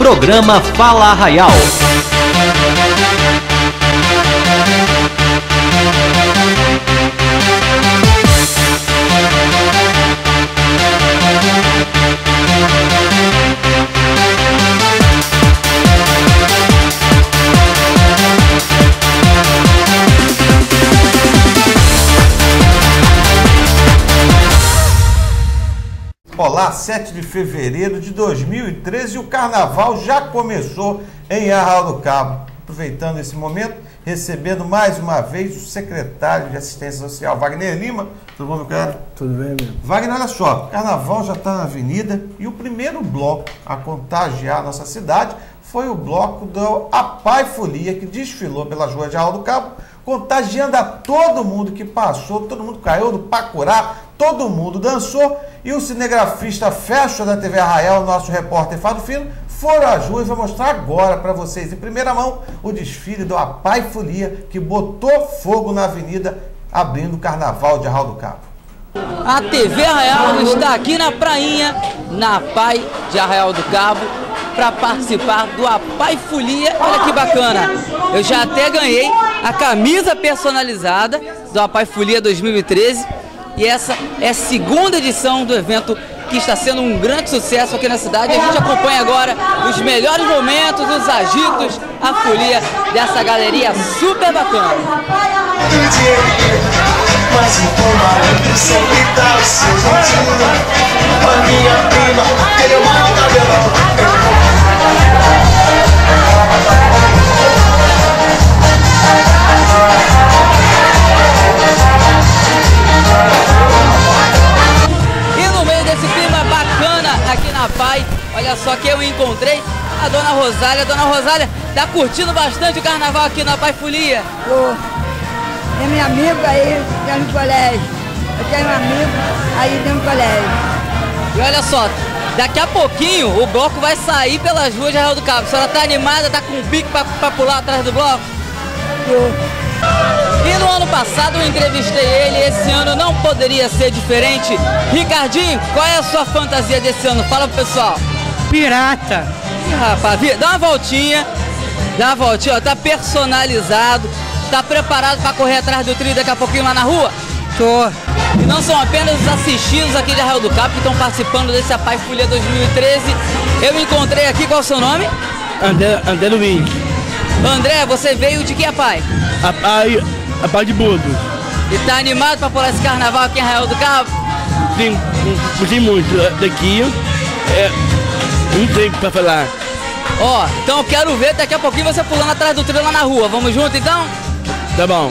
Programa Fala Arraial. Olá, 7 de fevereiro de 2013 e o carnaval já começou em Arraial do Cabo. Aproveitando esse momento, recebendo mais uma vez o secretário de Assistência Social, Wagner Lima. Tudo bom, meu cara? Tudo bem, meu? Wagner, olha só, carnaval já está na avenida e o primeiro bloco a contagiar a nossa cidade foi o bloco do Apai Folia, que desfilou pelas ruas de Arraial do Cabo, contagiando a todo mundo que passou, todo mundo caiu no Pacurá, todo mundo dançou e o cinegrafista Fecho da TV Arraial, nosso repórter Fábio Fino, foram às ruas e vai mostrar agora para vocês, em primeira mão, o desfile do Apai Folia, que botou fogo na avenida, abrindo o carnaval de Arraial do Cabo. A TV Arraial está aqui na prainha, na Pai de Arraial do Cabo, para participar do Apai Folia. Olha que bacana! Eu já até ganhei a camisa personalizada do Apai Folia 2013 e essa é a segunda edição do evento que está sendo um grande sucesso aqui na cidade. A gente acompanha agora os melhores momentos, os agitos, a folia dessa galeria super bacana. Mas o sempre o seu jeitinho A minha prima, aquele mal cabelão na Pai, olha só que eu encontrei a dona Rosália. Dona Rosália, tá curtindo bastante o carnaval aqui na Pai Folia? Tem meu amigo aí, tá no colégio. Eu tenho um amigo aí dentro do colégio. E olha só, daqui a pouquinho o bloco vai sair pelas ruas de Arraial do Cabo. A senhora tá animada, tá com um pique pra, pra pular atrás do bloco? Tô. E no ano passado eu entrevistei ele, esse ano não poderia ser diferente. Ricardinho, qual é a sua fantasia desse ano? Fala pro pessoal. Pirata. Ih, rapaz, dá uma voltinha, dá uma voltinha, ó, tá personalizado, tá preparado pra correr atrás do trilho daqui a pouquinho lá na rua? Tô. E não são apenas os assistidos aqui de Arraial do Cabo que estão participando desse Apai Folia 2013. Eu encontrei aqui, qual é o seu nome? André, André Luiz. André, você veio de que, pai? A pai, a pai de Budo. E tá animado pra pular esse carnaval aqui em Arraial do Cabo? Tem, gostei muito daqui. É, não sei pra falar. Ó, então eu quero ver daqui a pouquinho você pulando atrás do trilho lá na rua. Vamos junto então? Tá bom.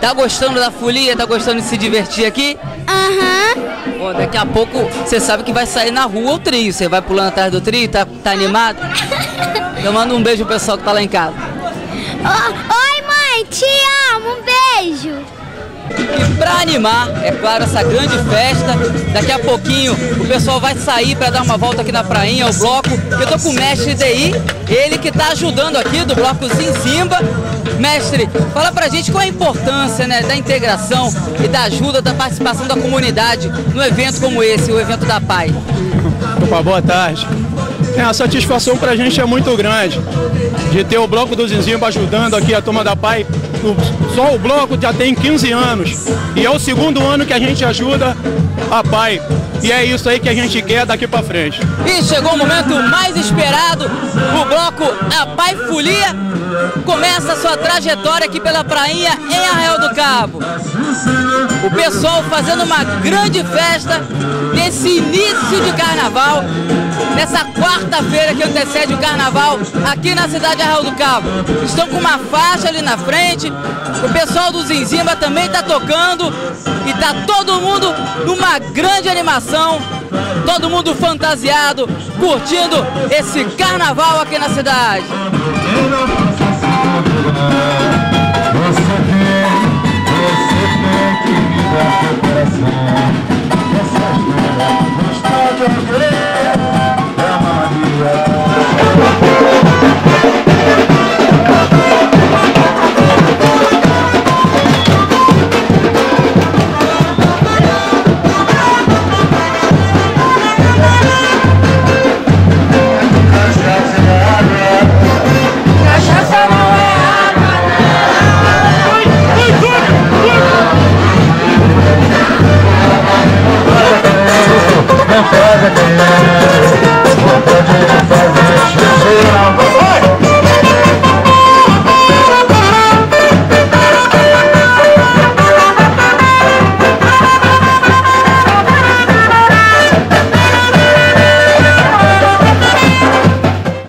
Tá gostando da folia? Tá gostando de se divertir aqui? Aham. Ó, daqui a pouco você sabe que vai sair na rua o trio. Você vai pulando atrás do trio, tá, tá animado? Eu mando um beijo pro pessoal que tá lá em casa. Ô, Oi, um beijo. E pra animar, é claro, essa grande festa, daqui a pouquinho o pessoal vai sair para dar uma volta aqui na prainha, o bloco. Eu tô com o mestre DI, ele que tá ajudando aqui do bloco Zinzimba. Mestre, fala pra gente qual a importância né, da integração e da ajuda da participação da comunidade no evento como esse, o evento da Pai. Opa, boa tarde. É, a satisfação pra gente é muito grande de ter o Bloco do Zinzimba ajudando aqui a Turma da Pai. Só o Bloco já tem 15 anos e é o segundo ano que a gente ajuda a Pai. E é isso aí que a gente quer daqui pra frente. E chegou o momento mais esperado, o bloco A Pai Folia começa sua trajetória aqui pela prainha em Arraial do Cabo. O pessoal fazendo uma grande festa nesse início de carnaval, nessa quarta-feira que antecede o carnaval aqui na cidade de Arraial do Cabo. Estão com uma faixa ali na frente, o pessoal do Zinzimba também está tocando e tá todo mundo numa grande animação, todo mundo fantasiado, curtindo esse carnaval aqui na cidade. As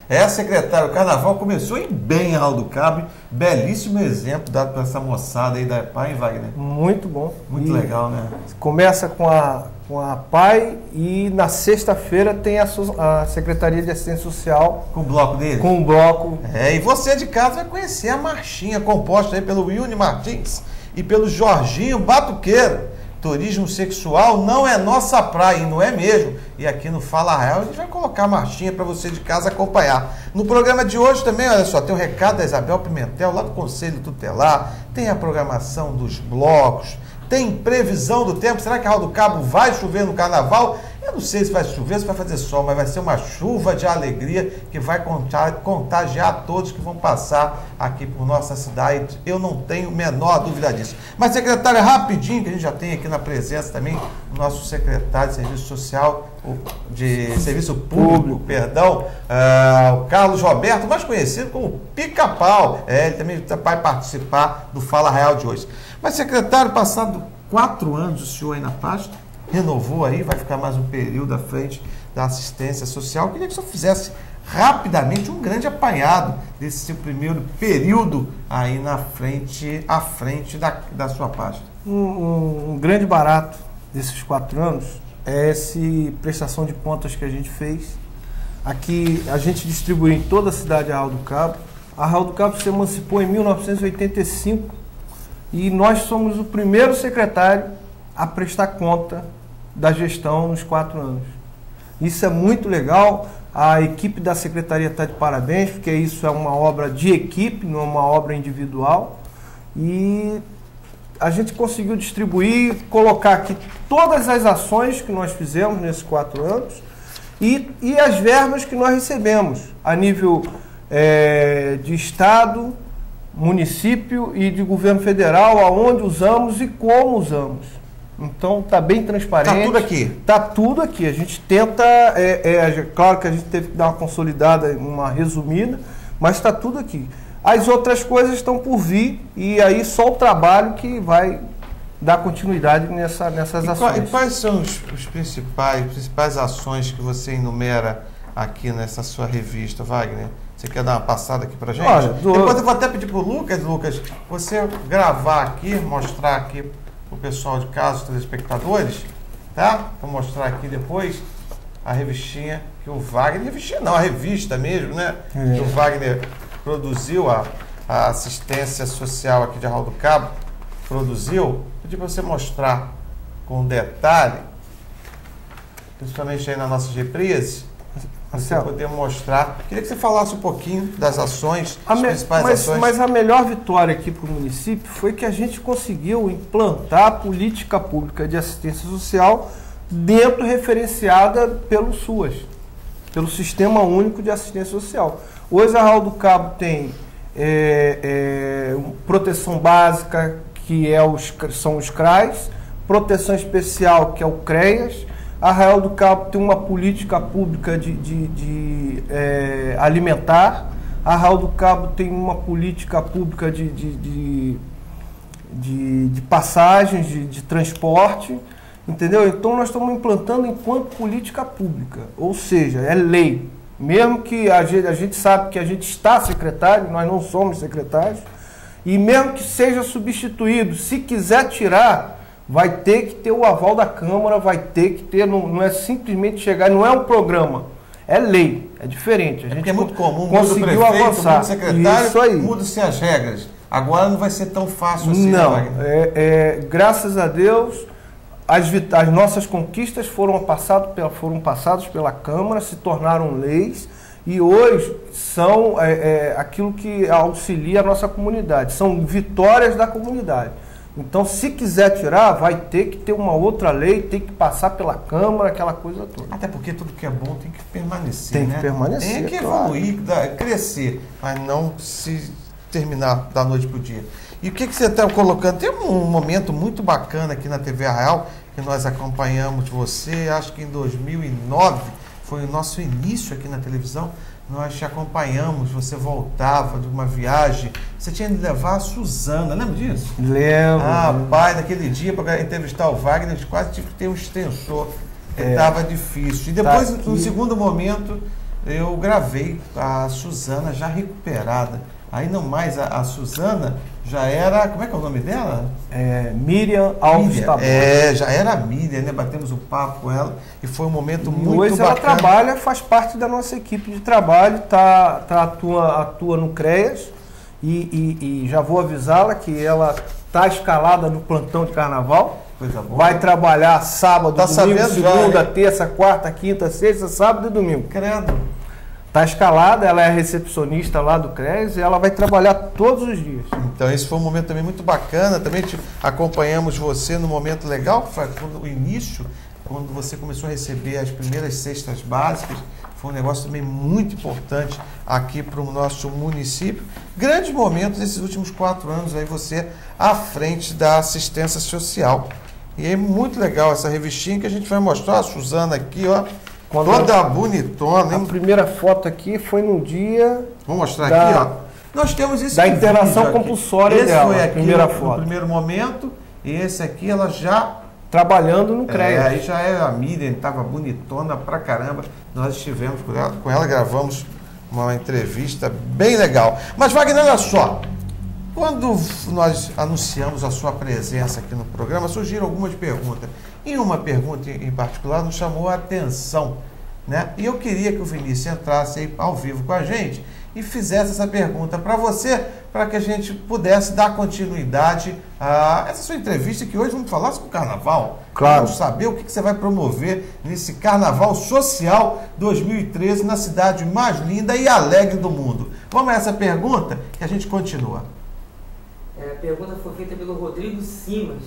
É, secretário, o carnaval começou em bem, Aldo Cabre. Belíssimo exemplo dado para essa moçada aí da EPA, hein, Wagner? Muito bom. Muito e legal, né? Começa com a, com a PAI e na sexta-feira tem a, a Secretaria de Assistência Social Com o bloco dele. com o bloco. É, e você de casa vai conhecer a marchinha composta aí pelo Wilne Martins e pelo Jorginho Batuqueiro. Turismo sexual não é nossa praia, e não é mesmo. E aqui no Fala Real a gente vai colocar a marchinha para você de casa acompanhar. No programa de hoje também, olha só, tem o recado da Isabel Pimentel lá do Conselho Tutelar, tem a programação dos blocos, tem previsão do tempo. Será que a Raul do Cabo vai chover no carnaval? Eu não sei se vai chover, se vai fazer sol, mas vai ser uma chuva de alegria que vai conta- contagiar todos que vão passar aqui por nossa cidade. Eu não tenho a menor dúvida disso. Mas, secretária, rapidinho, que a gente já tem aqui na presença também o nosso secretário de Serviço Social, de Serviço Público, perdão, ah, o Carlos Roberto, mais conhecido como Pica-Pau. É, ele também vai participar do Fala Real de hoje. Mas, secretário, passado quatro anos o senhor aí na pasta, renovou aí, vai ficar mais um período à frente da assistência social. Eu queria que o senhor fizesse rapidamente um grande apanhado desse seu primeiro período aí na frente, à frente da, da sua pasta. Um, um- grande barato desses quatro anos é essa prestação de contas que a gente fez. Aqui a gente distribuiu em toda a cidade de Arral do Cabo. A Arral do Cabo se emancipou em 1985 e nós somos o primeiro secretário a prestar conta da gestão nos quatro anos. Isso é muito legal. A equipe da secretaria está de parabéns, porque isso é uma obra de equipe, não é uma obra individual. E a gente conseguiu distribuir, colocar aqui todas as ações que nós fizemos nesses quatro anos e, e as verbas que nós recebemos a nível eh, de Estado, município e de governo federal, aonde usamos e como usamos. Então está bem transparente. Tá tudo aqui. Tá tudo aqui. A gente tenta, é, é, claro que a gente teve que dar uma consolidada, uma resumida, mas está tudo aqui. As outras coisas estão por vir e aí só o trabalho que vai dar continuidade nessa, nessas E, ações. e quais são os, os principais, principais ações que você enumera aqui nessa sua revista, Wagner? Você quer dar uma passada aqui pra gente? Olha, do- Depois eu vou até pedir pro Lucas, Lucas, você gravar aqui, mostrar aqui pro pessoal de casa, os telespectadores, tá? Vou mostrar aqui depois a revistinha que o Wagner, revistinha não, a revista mesmo, né? É. Que o Wagner produziu, a, a assistência social aqui de Arral do Cabo, produziu. Pedi para você mostrar com detalhe, principalmente aí nas nossas reprises, Marcelo. poder mostrar. Queria que você falasse um pouquinho das ações, A as me- principais mas, ações. mas a melhor vitória aqui para o município foi que a gente conseguiu implantar a política pública de assistência social dentro referenciada pelo SUAS, pelo Sistema Único de Assistência Social. Hoje a Raul do Cabo tem é, é, proteção básica, que é os, são os CRAs, proteção especial, que é o CREAS, Arraial do Cabo tem uma política pública de, de- de, eh, alimentar. Arraial do Cabo tem uma política pública de, de, de, de- passagens, de, de transporte. Entendeu? Então nós estamos implantando enquanto política pública. Ou seja, é lei. Mesmo que a gente, a gente sabe que a gente está secretário, nós não somos secretários. E mesmo que seja substituído, se quiser tirar, vai ter que ter o aval da Câmara, vai ter que ter, não, não é simplesmente chegar, não é um programa, é lei, é diferente. A gente Porque é muito comum, muda o conseguiu prefeito, avançar. muda o secretário, Isso aí. muda-se as regras. Agora não vai ser tão fácil assim, né, Não, é, é, graças a Deus, as, as nossas conquistas foram, passado pela, foram passadas pela Câmara, se tornaram leis e hoje são é, é, aquilo que auxilia a nossa comunidade, são vitórias da comunidade. Então, se quiser tirar, vai ter que ter uma outra lei, tem que passar pela Câmara, aquela coisa toda. Até porque tudo que é bom tem que permanecer, Tem que né? permanecer, Tem que claro. evoluir, da- crescer, mas não se terminar da noite pro dia. E o que, que você está colocando? Tem um momento muito bacana aqui na TV Arraial, que nós acompanhamos você, acho que em 2009, foi o nosso início aqui na televisão, nós te acompanhamos, você voltava de uma viagem, você tinha de levar a Suzana, lembra disso? Lembro. Ah, pai, naquele dia, para entrevistar o Wagner, a gente quase tive que ter um extensor. É. Estava difícil. E depois, Tá no segundo momento, eu gravei a Suzana já recuperada. Aí não mais a, a Suzana já era. Como é que é o nome dela? É, Miriam Alves Miriam. Tabosa. É, já era a Miriam, né? Batemos um papo com ela e foi um momento muito Hoje ela trabalha, faz parte da nossa equipe de trabalho, tá, tá, atua, atua no CREAS e, e- e já vou avisá-la que ela está escalada no plantão de carnaval. Coisa boa. Vai trabalhar sábado, Tá domingo, já, segunda, hein? terça, quarta, quinta, sexta, sábado e domingo. Credo. Está escalada, ela é recepcionista lá do CREAS e ela vai trabalhar todos os dias. Então esse foi um momento também muito bacana. Também te acompanhamos você no momento legal, quando, o início, quando você começou a receber as primeiras cestas básicas. Foi um negócio também muito importante aqui para o nosso município. Grandes momentos nesses últimos quatro anos aí você à frente da assistência social. E é muito legal essa revistinha que a gente vai mostrar. A Suzana aqui, ó. Quando toda bonitona, A hein? primeira foto aqui foi no dia Vamos mostrar Da- aqui, ó. Nós temos isso da aqui. compulsória Esse dela, foi a aqui primeira no, foto. no primeiro momento. E esse aqui ela já. trabalhando no É, CREAS. aí já é a Miriam, estava bonitona pra caramba. Nós estivemos com ela, com ela, gravamos uma entrevista bem legal. Mas, Wagner, olha só. Quando nós anunciamos a sua presença aqui no programa, surgiram algumas perguntas. E uma pergunta em particular nos chamou a atenção. Né? E eu queria que o Vinícius entrasse aí ao vivo com a gente e fizesse essa pergunta para você, para que a gente pudesse dar continuidade a essa sua entrevista, que hoje vamos falar sobre o carnaval. Claro. Vamos saber o que que você vai promover nesse Carnaval Social 2013 na cidade mais linda e alegre do mundo. Vamos a essa pergunta e a gente continua. É, a pergunta foi feita pelo Rodrigo Simas.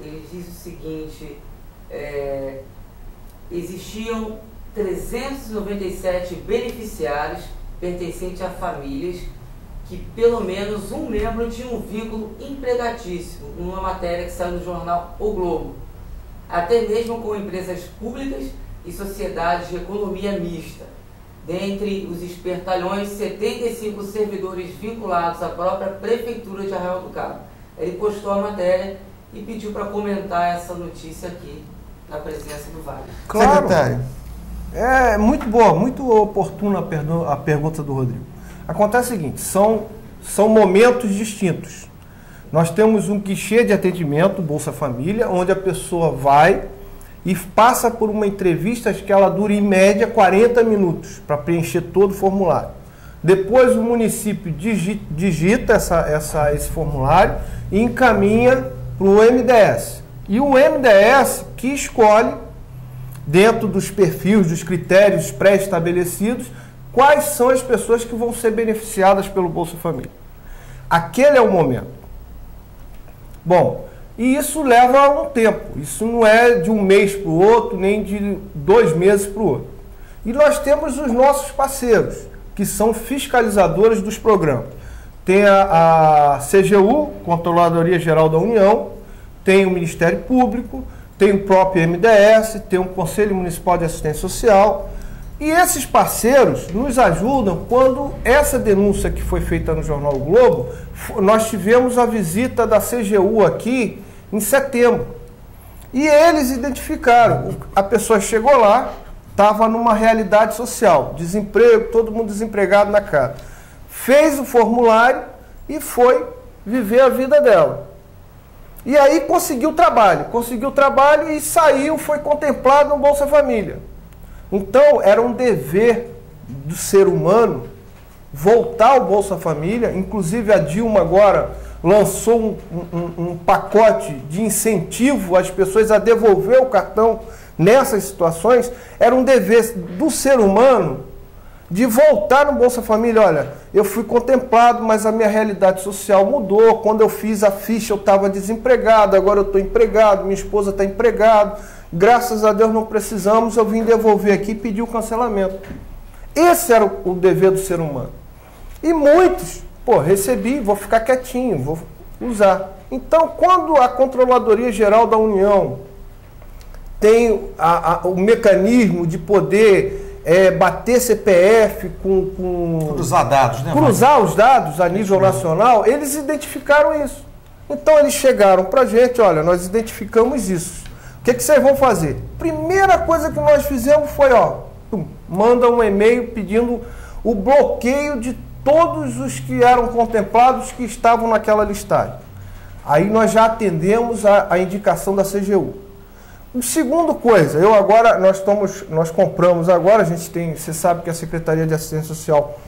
Ele diz o seguinte: é, existiam 397 beneficiários pertencentes a famílias que pelo menos um membro tinha um vínculo empregatício, numa matéria que saiu no jornal O Globo, até mesmo com empresas públicas e sociedades de economia mista. Dentre os espertalhões, 75 servidores vinculados à própria Prefeitura de Arraial do Cabo. Ele postou a matéria e pediu para comentar essa notícia aqui, na presença do Vale. Claro. Secretário. É muito boa, muito oportuna a, pergunta do Rodrigo. Acontece o seguinte: são, são momentos distintos. Nós temos um guichê de atendimento, Bolsa Família, onde a pessoa vai e passa por uma entrevista que ela dura em média 40 minutos para preencher todo o formulário. Depois o município digi- digita essa, essa, esse formulário e encaminha para o MDS. E o MDS que escolhe dentro dos perfis, dos critérios pré-estabelecidos, quais são as pessoas que vão ser beneficiadas pelo Bolsa Família. Aquele é o momento. Bom, e isso leva um tempo. Isso não é de um mês para o outro, nem de dois meses para o outro. E nós temos os nossos parceiros, que são fiscalizadores dos programas. Tem a, a CGU, Controladoria Geral da União, tem o Ministério Público, tem o próprio MDS, tem o Conselho Municipal de Assistência Social. E esses parceiros nos ajudam quando essa denúncia que foi feita no Jornal o Globo, nós tivemos a visita da CGU aqui em setembro. E eles identificaram, a pessoa chegou lá, estava numa realidade social, desemprego, todo mundo desempregado na casa. Fez o formulário e foi viver a vida dela. E aí conseguiu trabalho, conseguiu trabalho e saiu, foi contemplado no Bolsa Família. Então era um dever do ser humano voltar ao Bolsa Família, inclusive a Dilma agora lançou um, um- um pacote de incentivo às pessoas a devolver o cartão nessas situações, era um dever do ser humano de voltar no Bolsa Família. Olha, eu fui contemplado, mas a minha realidade social mudou. Quando eu fiz a ficha, eu estava desempregado, agora eu estou empregado, minha esposa está empregado. Graças a Deus não precisamos, eu vim devolver aqui e pedir o cancelamento. Esse era o o dever do ser humano. E muitos, pô, recebi, vou ficar quietinho, vou usar. Então, quando a Controladoria Geral da União tem a- a- o mecanismo de poder é, bater CPF com, com Cruzar dados, né? cruzar os dados a nível nacional, eles identificaram isso. Então eles chegaram para a gente, olha, nós identificamos isso. O que, que vocês vão fazer? Primeira coisa que nós fizemos foi, ó, manda um e-mail pedindo o bloqueio de todos os que eram contemplados que estavam naquela listagem. Aí nós já atendemos a, a indicação da CGU. Segundo coisa, eu agora, nós estamos, nós compramos agora, a gente tem, você sabe que a Secretaria de Assistência Social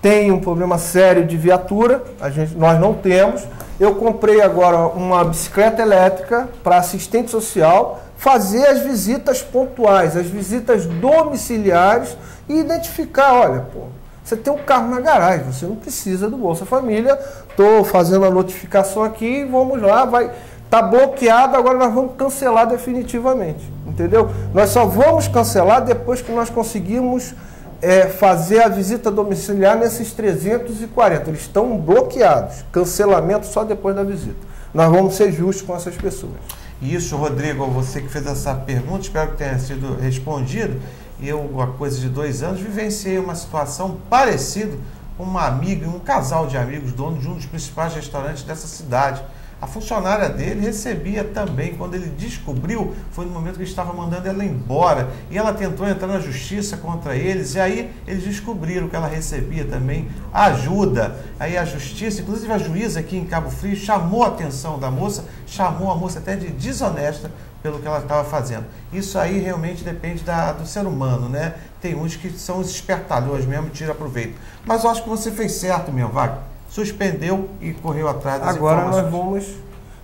tem um problema sério de viatura, a gente, nós não temos. Eu comprei agora uma bicicleta elétrica para assistente social fazer as visitas pontuais, as visitas domiciliares e identificar, olha, pô, você tem um carro na garagem, você não precisa do Bolsa Família. Estou fazendo a notificação aqui, vamos lá, vai tá bloqueado, agora nós vamos cancelar definitivamente, entendeu? Nós só vamos cancelar depois que nós conseguirmos é, fazer a visita domiciliar nesses 340. Eles estão bloqueados. Cancelamento só depois da visita. Nós vamos ser justos com essas pessoas. Isso, Rodrigo, você que fez essa pergunta, espero que tenha sido respondido. Eu, há coisa de dois anos, vivenciei uma situação parecida com uma amiga um casal de amigos, dono de um dos principais restaurantes dessa cidade. A funcionária dele recebia também, quando ele descobriu, foi no momento que estava mandando ela embora. E ela tentou entrar na justiça contra eles, e aí eles descobriram que ela recebia também ajuda. Aí a justiça, inclusive a juíza aqui em Cabo Frio, chamou a atenção da moça, chamou a moça até de desonesta pelo que ela estava fazendo. Isso aí realmente depende da, do ser humano, né? Tem uns que são os espertalhões mesmo, tira proveito. Mas eu acho que você fez certo, meu Wagner suspendeu e correu atrás das Agora nós vamos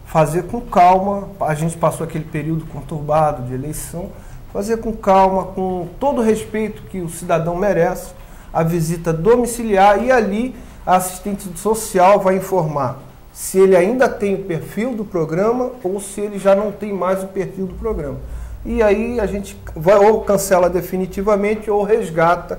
fazer com calma. A gente passou aquele período conturbado de eleição. Fazer com calma, com todo o respeito que o cidadão merece, a visita domiciliar e ali a assistente social vai informar se ele ainda tem o perfil do programa ou se ele já não tem mais o perfil do programa. E aí a gente vai ou cancela definitivamente ou resgata,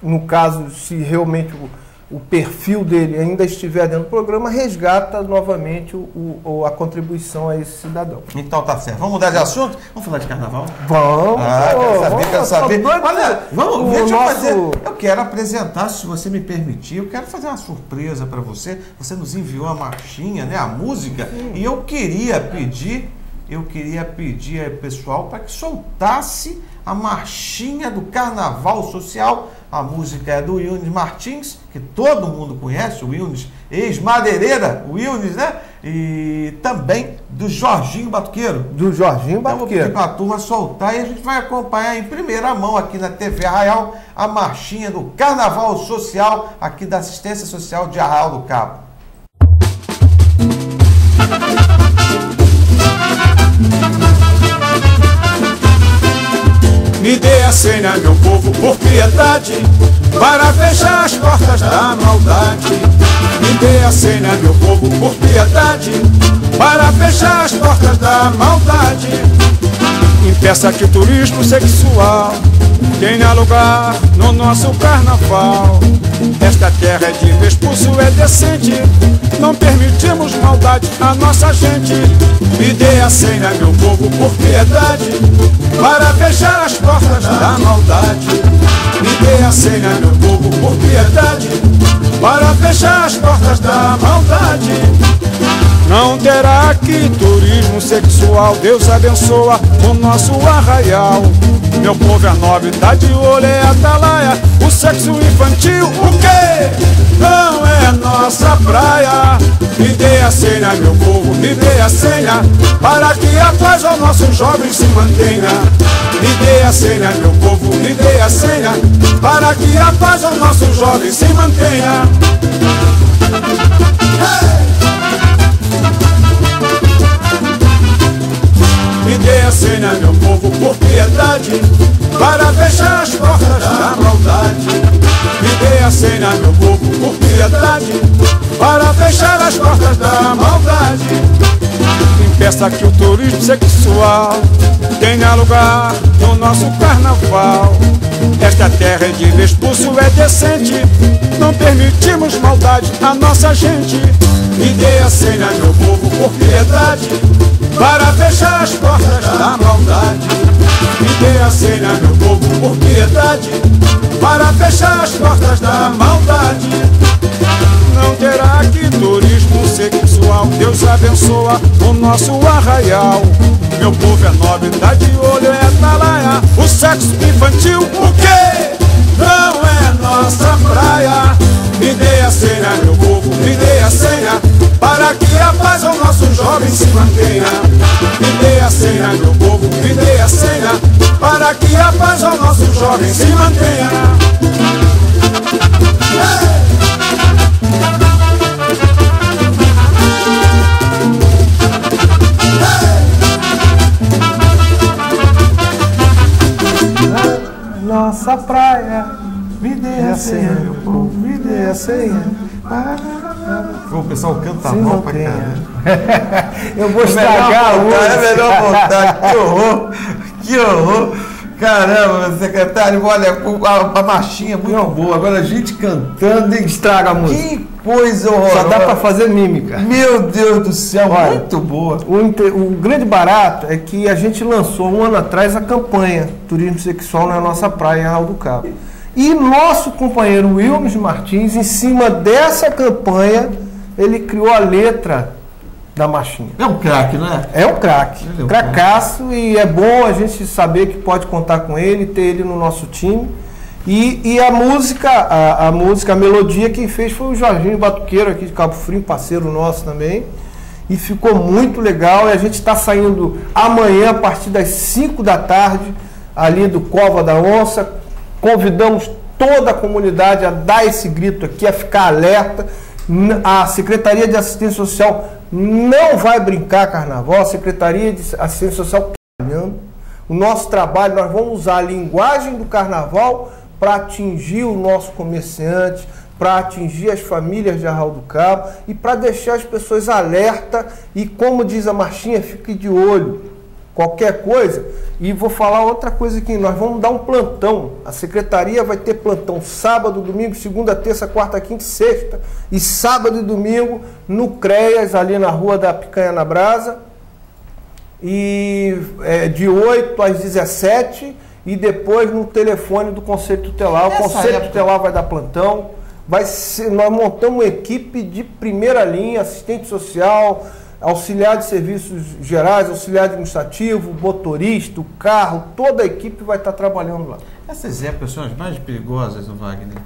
no caso, se realmente o o perfil dele ainda estiver dentro do programa, resgata novamente o, o, a contribuição a esse cidadão. Então tá certo. Vamos mudar de assunto? Vamos falar de carnaval? Vamos. Ah, quero saber, quero saber. Olha, vamos, deixa nosso... eu fazer. Eu quero apresentar, se você me permitir, eu quero fazer uma surpresa para você. Você nos enviou a marchinha, né, a música, Sim. e eu queria pedir, eu queria pedir ao pessoal para que soltasse a marchinha do Carnaval Social. A música é do Wilnes Martins, que todo mundo conhece, o Wilnes, ex-madeireira, o Wilnes, né? E também do Jorginho Batuqueiro. Do Jorginho Batuqueiro. Então, vou pedir a turma soltar e a gente vai acompanhar em primeira mão aqui na TV Arraial a marchinha do Carnaval Social, aqui da Assistência Social de Arraial do Cabo. Me dê a senha, meu povo, por piedade, para fechar as portas da maldade. Me dê a senha, meu povo, por piedade, para fechar as portas da maldade. Impeça que o turismo sexual tenha lugar no nosso carnaval. Esta terra é de expulso, é decente. Não permitimos maldade à nossa gente. Me dê a senha, meu povo, por piedade, para fechar as portas da maldade. Me dê a senha, meu povo, por piedade, para fechar as portas da maldade. Não terá aqui turismo sexual, Deus abençoa o nosso arraial. Meu povo é nobre, tá de olho, é atalaia. O sexo infantil, o quê? Não é nossa praia. Me dê a senha, meu povo, me dê a senha, para que a paz ao nosso jovem se mantenha. Me dê a senha, meu povo, me dê a senha, para que a paz ao nosso jovem se mantenha. Hey! Me dê a senha, meu povo, por piedade, para fechar as portas da maldade. Me dê a senha, meu povo, por piedade, para fechar as portas da maldade. Impeça que o turismo sexual tenha lugar no nosso carnaval. Esta terra é de expulso, é decente. Não permitimos maldade à nossa gente. Me dê a senha, meu povo, por piedade, para fechar as portas da maldade. me dê a senha, meu povo, por piedade, para fechar as portas da maldade. Não terá que turismo sexual, Deus abençoa o nosso arraial. Meu povo é nobre, tá de olho, é talaia. O sexo infantil, o quê? Não é nossa praia. Me dê a senha, meu povo, paz ao nosso jovem se mantenha. Me dê a senha, meu povo, me dê a senha, para que a paz ao nosso jovem se mantenha. Nossa praia, me dê a senha, meu povo, me dê a senha. O pessoal canta Se mal pra caramba. Eu vou É estragar música. É melhor voltar. Que horror. Que horror. Caramba, secretário, olha, o- a, a marchinha é muito boa. Agora a gente cantando, hein? Estraga a música. Que coisa horrorosa. Só dá pra fazer mímica. Meu Deus do céu, Olha, muito boa. O, o grande barato é que a gente lançou um ano atrás a campanha Turismo Sexual na nossa praia em do Cabo. E nosso companheiro Wilmes Martins, em cima dessa campanha, ele criou a letra da marchinha. É um craque, não é? É um craque, é um cracaço, e é bom a gente saber que pode contar com ele, ter ele no nosso time. E, e a música, a, a música, a melodia, quem fez foi o Jorginho Batuqueiro aqui de Cabo Frio, parceiro nosso também. E ficou muito legal. E a gente está saindo amanhã, a partir das 5 da tarde, ali do Cova da Onça. Convidamos toda a comunidade a dar esse grito aqui, a ficar alerta. A Secretaria de Assistência Social não vai brincar carnaval, a Secretaria de Assistência Social está trabalhando. O nosso trabalho, nós vamos usar a linguagem do carnaval para atingir o nosso comerciante, para atingir as famílias de Arral do Cabo e para deixar as pessoas alerta e, como diz a Marchinha, fique de olho. Qualquer coisa. E vou falar outra coisa aqui, nós vamos dar um plantão. A secretaria vai ter plantão sábado, domingo, segunda, terça, quarta, quinta e sexta. E sábado e domingo no CREAS, ali na rua da Picanha na Brasa e é, de 8 às 17 e depois no telefone do Conselho Tutelar. O Conselho época- Tutelar vai dar plantão. Vai ser, nós montamos uma equipe de primeira linha, assistente social, auxiliar de serviços gerais, auxiliar administrativo, motorista, o carro, toda a equipe vai estar trabalhando lá. Essas épocas são as mais perigosas, o Wagner.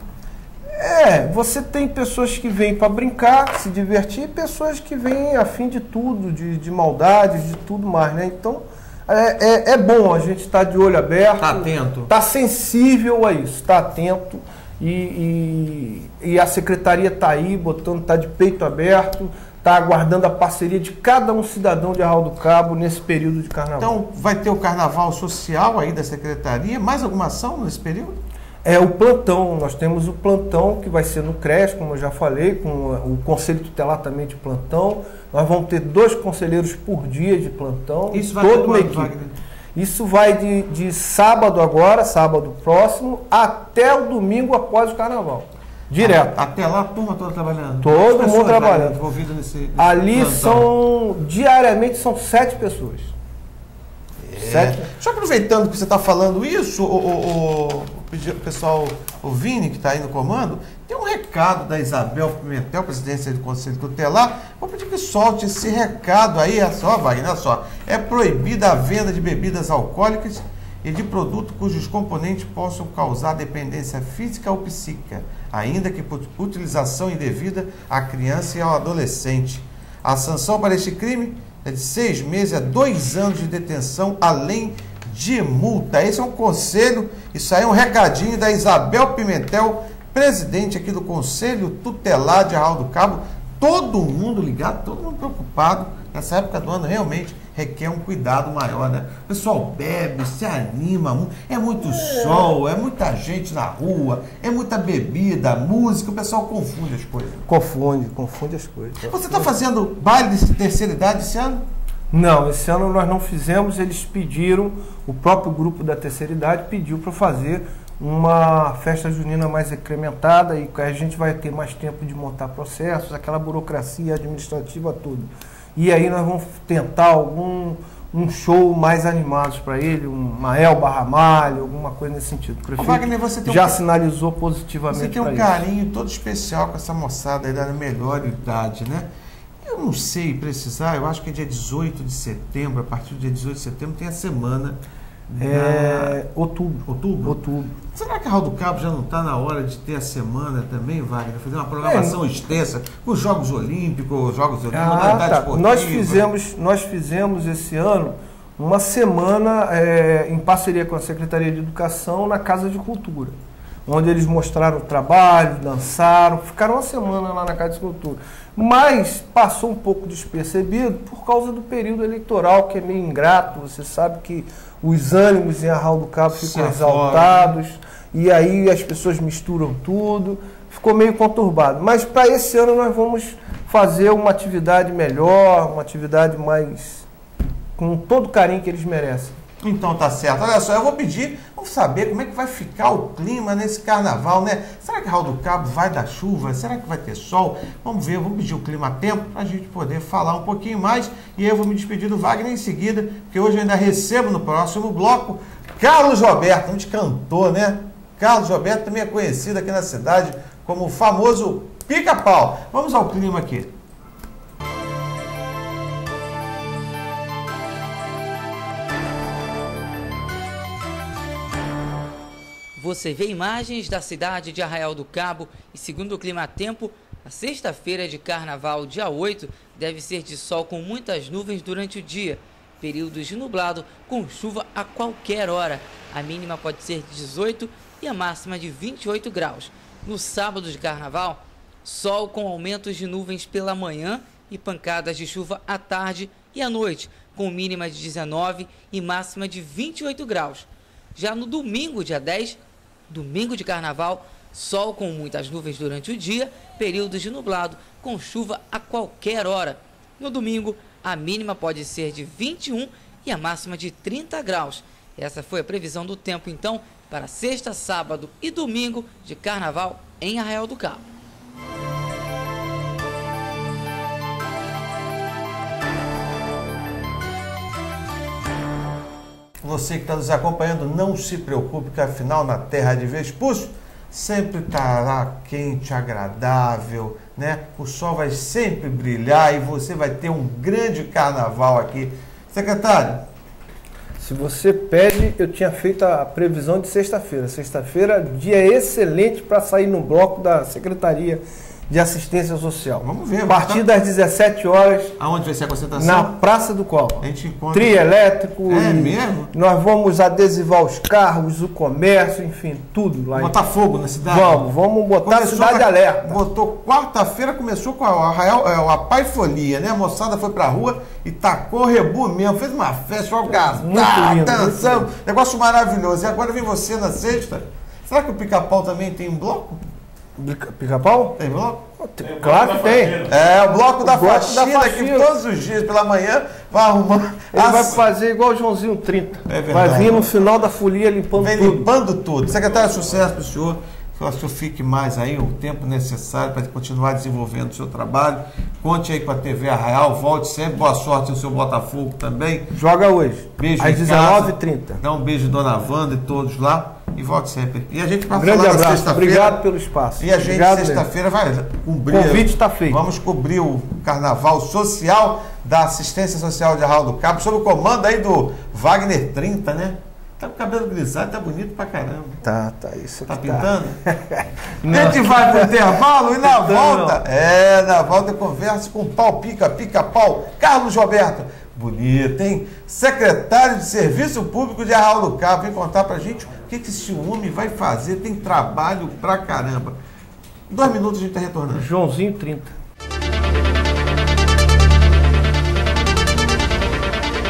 É, você tem pessoas que vêm para brincar, se divertir, e pessoas que vêm a fim de tudo, de, de maldade, de tudo mais, né? Então, é, é, é bom a gente estar de olho aberto. Tá atento. Tá sensível a isso, tá atento. E, e, e a secretaria está aí, botando, tá de peito aberto, tá aguardando a parceria de cada um cidadão de Arral do Cabo nesse período de carnaval. Então, vai ter o carnaval social aí da secretaria. Mais alguma ação nesse período? É o plantão, nós temos o plantão que vai ser no CRES, como eu já falei, com o Conselho Tutelar também de plantão. Nós vamos ter dois conselheiros por dia de plantão. Isso vai toda uma equipe. Wagner? Isso vai de, de sábado agora, sábado próximo, até o domingo após o carnaval. Direto. Até lá, a turma toda trabalhando. Todo mundo trabalhando. envolvidas nesse, nesse Ali plantão? são, diariamente, são sete pessoas. Sete. Só aproveitando que você está falando isso, o, o- o- pessoal, o Vini, que está aí no comando, tem um recado da Isabel Pimentel, presidência do Conselho Tutelar. Vou pedir que solte esse recado aí, é só, Wagner, olha só. É proibida a venda de bebidas alcoólicas e de produtos cujos componentes possam causar dependência física ou psíquica, ainda que por utilização indevida à criança e ao adolescente. A sanção para este crime é de seis meses a dois anos de detenção, além de multa. Esse é um conselho, isso aí é um recadinho da Isabel Pimentel, presidente aqui do Conselho Tutelar de Arral do Cabo. Todo mundo ligado, todo mundo preocupado. Nessa época do ano realmente requer um cuidado maior, né? O pessoal bebe, se anima, é muito sol, é muita gente na rua, é muita bebida, música, o pessoal confunde as coisas. Confunde, confunde as coisas. Você está fazendo baile de terceira idade esse ano? Não, esse ano nós não fizemos, eles pediram, o próprio grupo da terceira idade pediu para fazer uma festa junina mais incrementada e a gente vai ter mais tempo de montar processos, aquela burocracia administrativa toda. E aí nós vamos tentar algum um show mais animado para ele, um Mael Barramalho, alguma coisa nesse sentido. O prefeito Wagner, você tem um já ca- sinalizou positivamente Você tem um pra isso. carinho todo especial com essa moçada aí da melhor idade, né? Eu não sei precisar, eu acho que é dia 18 de setembro, a partir do dia 18 de setembro tem a semana É, outubro. Outubro? Outubro. Será que a Raul do Cabo já não está na hora de ter a semana também, Wagner? Fazer uma programação É. extensa com os Jogos Olímpicos, os Jogos Olímpicos, Ah, modalidade tá. esportiva. Nós fizemos, nós fizemos esse ano uma semana é, em parceria com a Secretaria de Educação na Casa de Cultura, onde eles mostraram o trabalho, dançaram, ficaram uma semana lá na Casa de Cultura. Mas passou um pouco despercebido por causa do período eleitoral, que é meio ingrato. Você sabe que os ânimos em Arral do Cabo ficam exaltados, e aí as pessoas misturam tudo. Ficou meio conturbado. Mas para esse ano nós vamos fazer uma atividade melhor, uma atividade mais com todo o carinho que eles merecem. Então tá certo. Olha só, eu vou pedir, vamos saber como é que vai ficar o clima nesse carnaval, né? Será que Raul do Cabo vai dar chuva? Será que vai ter sol? Vamos ver, vamos pedir o clima a tempo para a gente poder falar um pouquinho mais. E eu vou me despedir do Wagner em seguida, porque hoje eu ainda recebo no próximo bloco Carlos Roberto, um de cantor, né? Carlos Roberto também é conhecido aqui na cidade como o famoso pica-pau. Vamos ao clima aqui. Você vê imagens da cidade de Arraial do Cabo e, segundo o Clima Tempo, a sexta-feira de carnaval, dia 8, deve ser de sol com muitas nuvens durante o dia, períodos de nublado com chuva a qualquer hora. A mínima pode ser de 18 e a máxima de 28 graus. No sábado de carnaval, sol com aumentos de nuvens pela manhã e pancadas de chuva à tarde e à noite, com mínima de 19 e máxima de 28 graus. Já no domingo, dia 10, domingo de carnaval, sol com muitas nuvens durante o dia, períodos de nublado com chuva a qualquer hora. No domingo, a mínima pode ser de 21 e a máxima de 30 graus. Essa foi a previsão do tempo, então, para sexta, sábado e domingo de carnaval em Arraial do Cabo. Você que está nos acompanhando, não se preocupe, que afinal na terra de Vespúcio sempre estará quente, agradável, né? O sol vai sempre brilhar e você vai ter um grande carnaval aqui. Secretário, Se você pede, eu tinha feito a previsão de sexta-feira. Sexta-feira, dia excelente para sair no bloco da Secretaria de Assistência Social. Vamos ver. A partir das 17 horas, aonde vai ser a concentração? na Praça do Copo. A gente encontra. Trio elétrico. É mesmo? Nós vamos adesivar os carros, o comércio, enfim, tudo lá. Botar fogo na cidade? Vamos, vamos botar a cidade com- alerta. Botou quarta-feira, começou com a Arraial, é, a Pai Folia, né? A moçada foi pra rua e tacou rebu mesmo, fez uma festa, Muito lindo, dançando, negócio maravilhoso. E agora vem você na sexta. Será que o pica-pau também tem um bloco? Pica- Pica-pau? Tem bloco? Claro que tem. É, o bloco da O bloco da faxina que faxina. todos os dias pela manhã vai arrumar. Ele vai As- fazer igual o Joãozinho 30. É verdade. vai vir no final da folia limpando Vem tudo. limpando tudo. Secretário, sucesso para o senhor. Que o senhor fique mais aí, o tempo necessário para continuar desenvolvendo o seu trabalho. Conte aí com a TV Arraial, volte sempre. Boa sorte no seu Botafogo também. Joga hoje. Beijo Às em casa. 19h30. Dá um beijo, dona Wanda e todos lá. E volte sempre. E a gente vai Um grande falar abraço. Obrigado pelo espaço. E a gente, sexta-feira, vai cobrir. O convite está feito. Vamos cobrir o carnaval social da assistência social de Arral do Cabo, sob o comando aí do Wagner 30, né? Tá com o cabelo grisalho, tá bonito pra caramba. Tá, tá, isso Tá aqui pintando? Não. A gente vai pro intervalo e na volta. É, na volta eu converso com o pau pica, pica pau. Carlos Roberto. Bonito, hein? Secretário de Serviço Público de Arral do Cabo. Vem contar pra gente o que, que esse homem vai fazer. Tem trabalho pra caramba. Dois minutos a gente tá retornando. Joãozinho 30.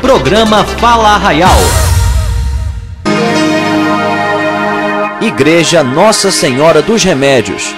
Programa Fala Arraial. Igreja Nossa Senhora dos Remédios.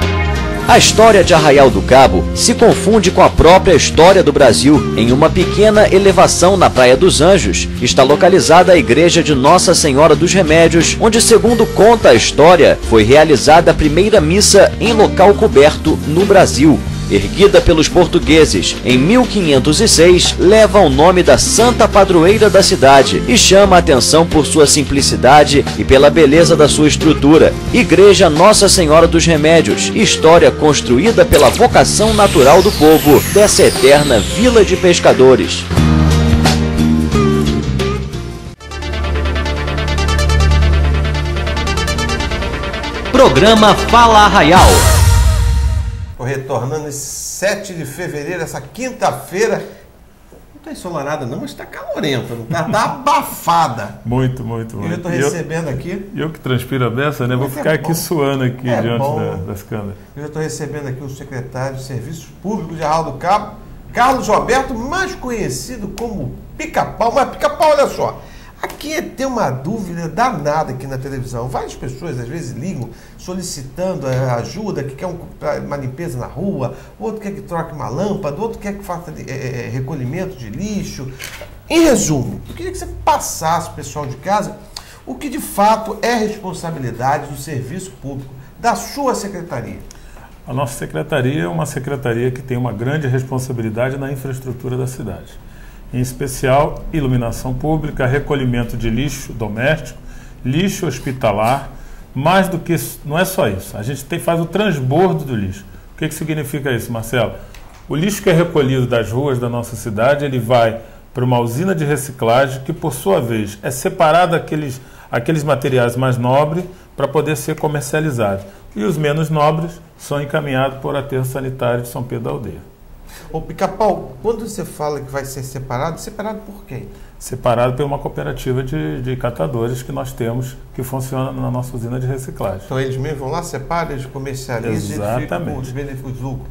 A história de Arraial do Cabo se confunde com a própria história do Brasil. Em uma pequena elevação na Praia dos Anjos, está localizada a Igreja de Nossa Senhora dos Remédios, onde, segundo conta a história, foi realizada a primeira missa em local coberto no Brasil erguida pelos portugueses em 1506, leva o nome da santa padroeira da cidade e chama a atenção por sua simplicidade e pela beleza da sua estrutura. Igreja Nossa Senhora dos Remédios, história construída pela vocação natural do povo dessa eterna vila de pescadores. Programa Fala Arraial. Estou retornando esse 7 de fevereiro, essa quinta-feira. Não está ensolarada não, mas está calorenta, não está? Está abafada. Muito, muito, E muito. eu estou recebendo aqui, Eu que transpiro a beça, né? Vou é ficar aqui bom. suando aqui É diante da- das câmeras. eu estou recebendo aqui o secretário de Serviços Públicos de Arral do Cabo, Carlos Roberto, mais conhecido como Pica-Pau. Mas Pica-Pau, olha só, aqui é ter uma dúvida danada aqui na televisão. Várias pessoas às vezes ligam solicitando ajuda, que quer um- uma limpeza na rua, outro quer que troque uma lâmpada, outro quer que faça eh, eh, recolhimento de lixo. Em resumo, eu queria que você passasse, pessoal de casa, o que de fato é responsabilidade do serviço público, da sua secretaria. A nossa secretaria é uma secretaria que tem uma grande responsabilidade na infraestrutura da cidade. Em especial, iluminação pública, recolhimento de lixo doméstico, lixo hospitalar. Mais do que isso, não é só isso. A gente tem, faz o transbordo do lixo. O que, que significa isso, Marcelo? O lixo que é recolhido das ruas da nossa cidade, ele vai para uma usina de reciclagem que, por sua vez, é separado aqueles, aqueles materiais mais nobres para poder ser comercializado. E os menos nobres são encaminhados por aterro sanitário de São Pedro da Aldeia. Ô Pica-Pau, quando você fala que vai ser separado, separado por quem? Separado por uma cooperativa de, de catadores que nós temos que funciona na nossa usina de reciclagem. Então eles mesmos vão lá, separam, eles comercializam, eles ficam com Exatamente. os benefícios os lucros.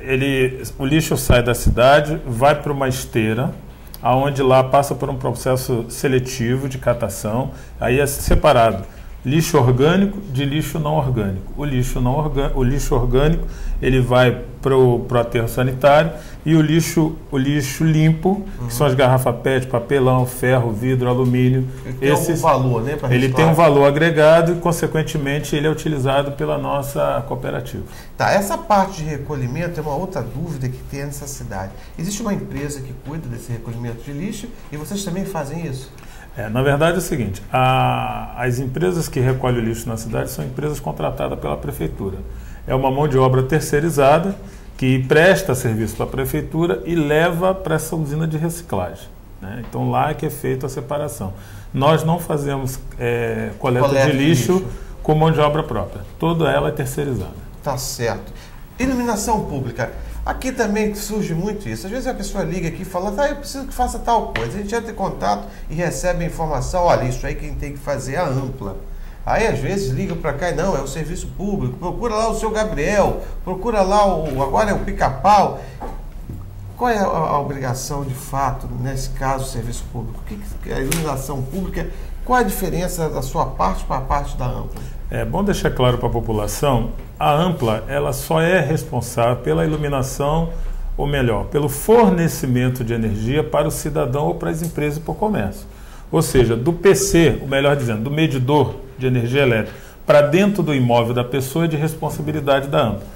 ele, o lixo sai da cidade, vai para uma esteira, aonde lá passa por um processo seletivo de catação, aí é separado lixo orgânico de lixo não orgânico. O lixo não orgânico, o lixo orgânico, ele vai para o aterro sanitário e o lixo, o lixo limpo, que são as garrafas PET, papelão, ferro, vidro, alumínio, Ele tem algum valor, né, ele tem um valor agregado e consequentemente ele é utilizado pela nossa cooperativa. Tá, essa parte de recolhimento é uma outra dúvida que tem nessa cidade. Existe uma empresa que cuida desse recolhimento de lixo e vocês também fazem isso? É, na verdade é o seguinte, a- as empresas que recolhem o lixo na cidade são empresas contratadas pela prefeitura. É uma mão de obra terceirizada que presta serviço para a prefeitura e leva para essa usina de reciclagem. né? Então lá é que é feita a separação. Nós não fazemos é, coleta, Coleta de de lixo, lixo. com mão de obra própria. Toda ela é terceirizada. Tá certo. Iluminação pública. Aqui também surge muito isso. Às vezes a pessoa liga aqui e fala, ah, eu preciso que faça tal coisa. A gente entra em contato e recebe a informação, olha, isso aí quem tem que fazer é a ampla. Aí às vezes ligam para cá e não, é o serviço público. Procura lá o seu Gabriel, procura lá o. Agora é o pica-pau. Qual é a, obrigação de fato, nesse caso, do serviço público? O que, que a iluminação pública, qual a diferença da sua parte para a parte da ampla? É bom deixar claro para a população, a Ampla ela só é responsável pela iluminação, ou melhor, pelo fornecimento de energia para o cidadão ou para as empresas e para o comércio. Ou seja, do PC, ou melhor dizendo, do medidor de energia elétrica, para dentro do imóvel da pessoa é de responsabilidade da Ampla.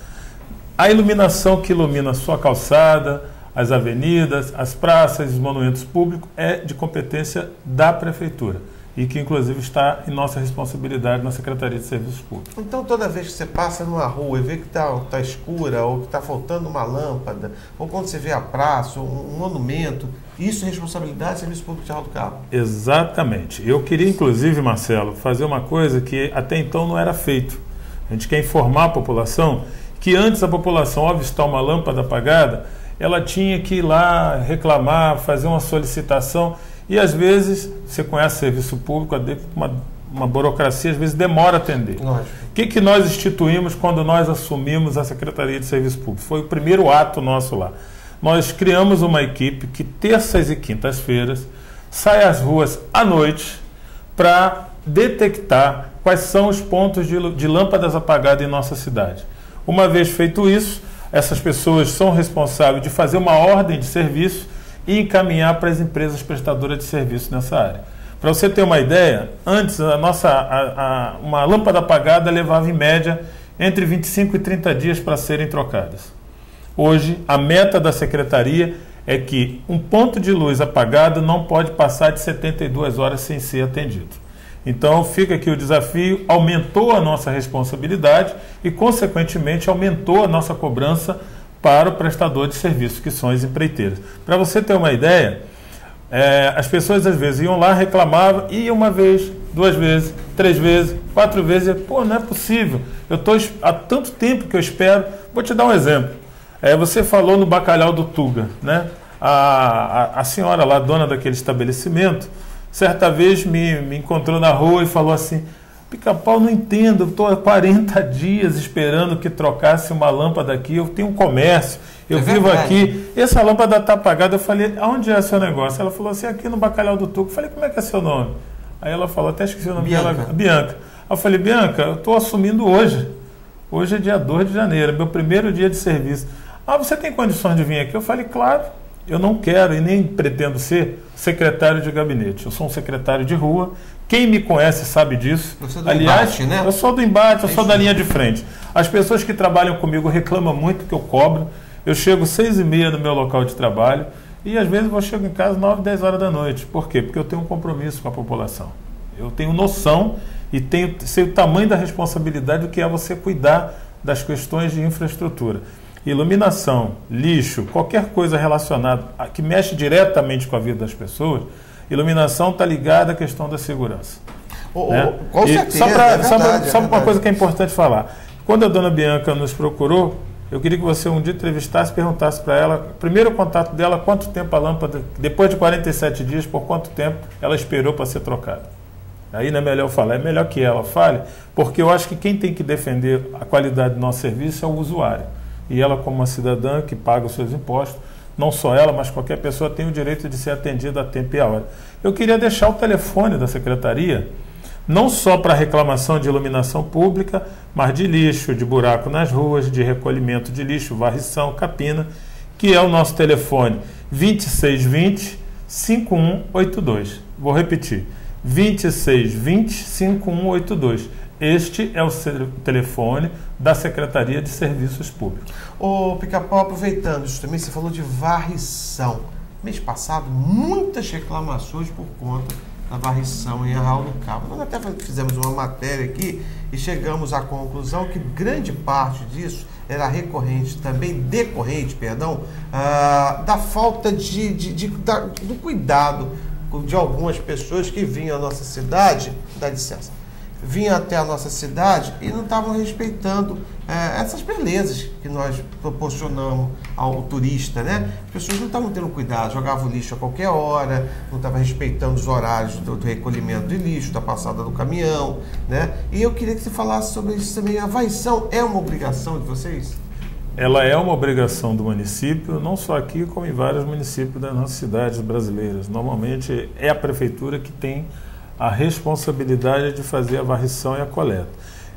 A iluminação que ilumina a sua calçada, as avenidas, as praças, os monumentos públicos é de competência da prefeitura e que inclusive está em nossa responsabilidade na Secretaria de Serviços Públicos. Então, toda vez que você passa numa rua e vê que está tá escura, ou que está faltando uma lâmpada, ou quando você vê a praça, um, um monumento, isso é responsabilidade do Serviço Público de do Cabo. Exatamente. Eu queria, inclusive, Marcelo, fazer uma coisa que até então não era feito. A gente quer informar a população que antes a população, ao avistar uma lâmpada apagada, ela tinha que ir lá reclamar, fazer uma solicitação. E às vezes, você conhece serviço público, uma, uma burocracia às vezes demora a atender. Lógico. O que, que nós instituímos quando nós assumimos a Secretaria de Serviço Público? Foi o primeiro ato nosso lá. Nós criamos uma equipe que terças e quintas-feiras sai às ruas à noite para detectar quais são os pontos de, de lâmpadas apagadas em nossa cidade. Uma vez feito isso, essas pessoas são responsáveis de fazer uma ordem de serviço e encaminhar para as empresas prestadoras de serviço nessa área. Para você ter uma ideia, antes a nossa a, a, uma lâmpada apagada levava em média entre 25 e 30 dias para serem trocadas. Hoje, a meta da secretaria é que um ponto de luz apagado não pode passar de 72 horas sem ser atendido. Então, fica aqui o desafio, aumentou a nossa responsabilidade e, consequentemente, aumentou a nossa cobrança para o prestador de serviço, que são as empreiteiras. Para você ter uma ideia, é, as pessoas às vezes iam lá, reclamavam, e uma vez, duas vezes, três vezes, quatro vezes. Pô, não é possível. Eu estou há tanto tempo que eu espero. Vou te dar um exemplo. É, você falou no bacalhau do Tuga, né? A, a, a senhora lá, dona daquele estabelecimento, certa vez me, me encontrou na rua e falou assim: Pica-pau, não entendo, estou há 40 dias esperando que trocasse uma lâmpada aqui, eu tenho um comércio, eu É vivo aqui, essa lâmpada está apagada. Eu falei, aonde é seu negócio? Ela falou assim, aqui no Bacalhau do Tuco. Eu falei, como é que é seu nome? Aí ela falou, até esqueci o nome Bianca. dela. Bianca. Eu falei, Bianca, eu estou assumindo hoje. Hoje é dia 2 de janeiro, meu primeiro dia de serviço. Ah, você tem condições de vir aqui? Eu falei, claro, eu não quero e nem pretendo ser secretário de gabinete. Eu sou um secretário de rua. Quem me conhece sabe disso. Você é do Aliás, embate, né? eu sou do embate, eu É sou da linha de frente. As pessoas que trabalham comigo reclamam muito que eu cobro. Eu chego seis e meia no meu local de trabalho e às vezes eu chego em casa 9, 10 horas da noite. Por quê? Porque eu tenho um compromisso com a população. Eu tenho noção e tenho, sei o tamanho da responsabilidade do que é você cuidar das questões de infraestrutura. Iluminação, lixo, qualquer coisa relacionada a, que mexe diretamente com a vida das pessoas, iluminação está ligada à questão da segurança. Ô, né? com certeza, Só, é só pra- verdade, é só uma verdade. coisa que é importante falar. Quando a dona Bianca nos procurou, eu queria que você um dia entrevistasse, perguntasse para ela, primeiro contato dela, quanto tempo a lâmpada, depois de 47 dias, por quanto tempo ela esperou para ser trocada. Aí não é melhor eu falar, é melhor que ela fale, porque eu acho que quem tem que defender a qualidade do nosso serviço é o usuário. E ela, como uma cidadã que paga os seus impostos, não só ela, mas qualquer pessoa tem o direito de ser atendida a tempo e a hora. Eu queria deixar o telefone da secretaria, não só para reclamação de iluminação pública, mas de lixo, de buraco nas ruas, de recolhimento de lixo, varrição, capina, que é o nosso telefone 2620 5182. Vou repetir. 2620 5182. Este é o telefone da Secretaria de Serviços Públicos. Ô, Pica-Pau, aproveitando isso também, você falou de varrição. Mês passado, muitas reclamações por conta da varrição em Arraial do Cabo. Nós até fizemos uma matéria aqui e chegamos à conclusão que grande parte disso era recorrente, também decorrente, perdão, ah, da falta de, de- de- da- do cuidado de algumas pessoas que vinham à nossa cidade, dá licença, vinham até a nossa cidade e não estavam respeitando eh, essas belezas que nós proporcionamos ao turista, né? As pessoas não estavam tendo cuidado, jogavam lixo a qualquer hora, não estavam respeitando os horários do, do recolhimento de lixo, da passada do caminhão, né? E eu queria que você falasse sobre isso também. A varrição é uma obrigação de vocês? Ela é uma obrigação do município, não só aqui, como em vários municípios das nossas cidades brasileiras. Normalmente é a prefeitura que tem a responsabilidade de fazer a varrição e a coleta.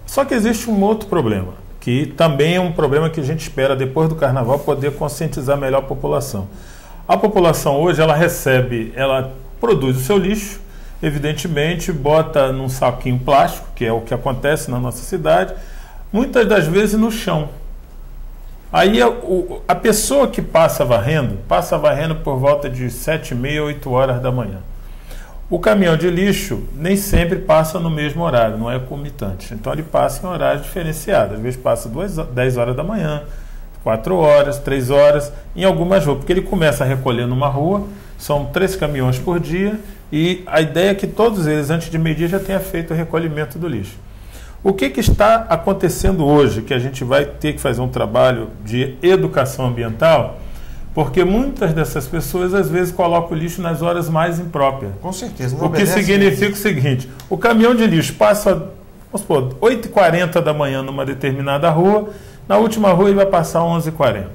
Só que existe um outro problema, que também é um problema que a gente espera depois do carnaval poder conscientizar melhor a população. A população hoje ela recebe, ela produz o seu lixo, evidentemente bota num saquinho plástico, que é o que acontece na nossa cidade, muitas das vezes no chão. Aí a, a pessoa que passa varrendo, passa varrendo por volta de 7 e meia, 8 horas da manhã. O caminhão de lixo nem sempre passa no mesmo horário, não é comitante. Então ele passa em horários diferenciados. Às vezes passa duas, ho- 10 horas da manhã, 4 horas, 3 horas, em algumas ruas. Porque ele começa a recolher numa rua, são três caminhões por dia, e a ideia é que todos eles, antes de meio-dia, já tenha feito o recolhimento do lixo. O que, que está acontecendo hoje, que a gente vai ter que fazer um trabalho de educação ambiental, porque muitas dessas pessoas às vezes colocam o lixo nas horas mais impróprias. Com certeza. não O que significa o seguinte: o caminhão de lixo passa, vamos supor, 8h40 da manhã numa determinada rua, na última rua ele vai passar 11h40.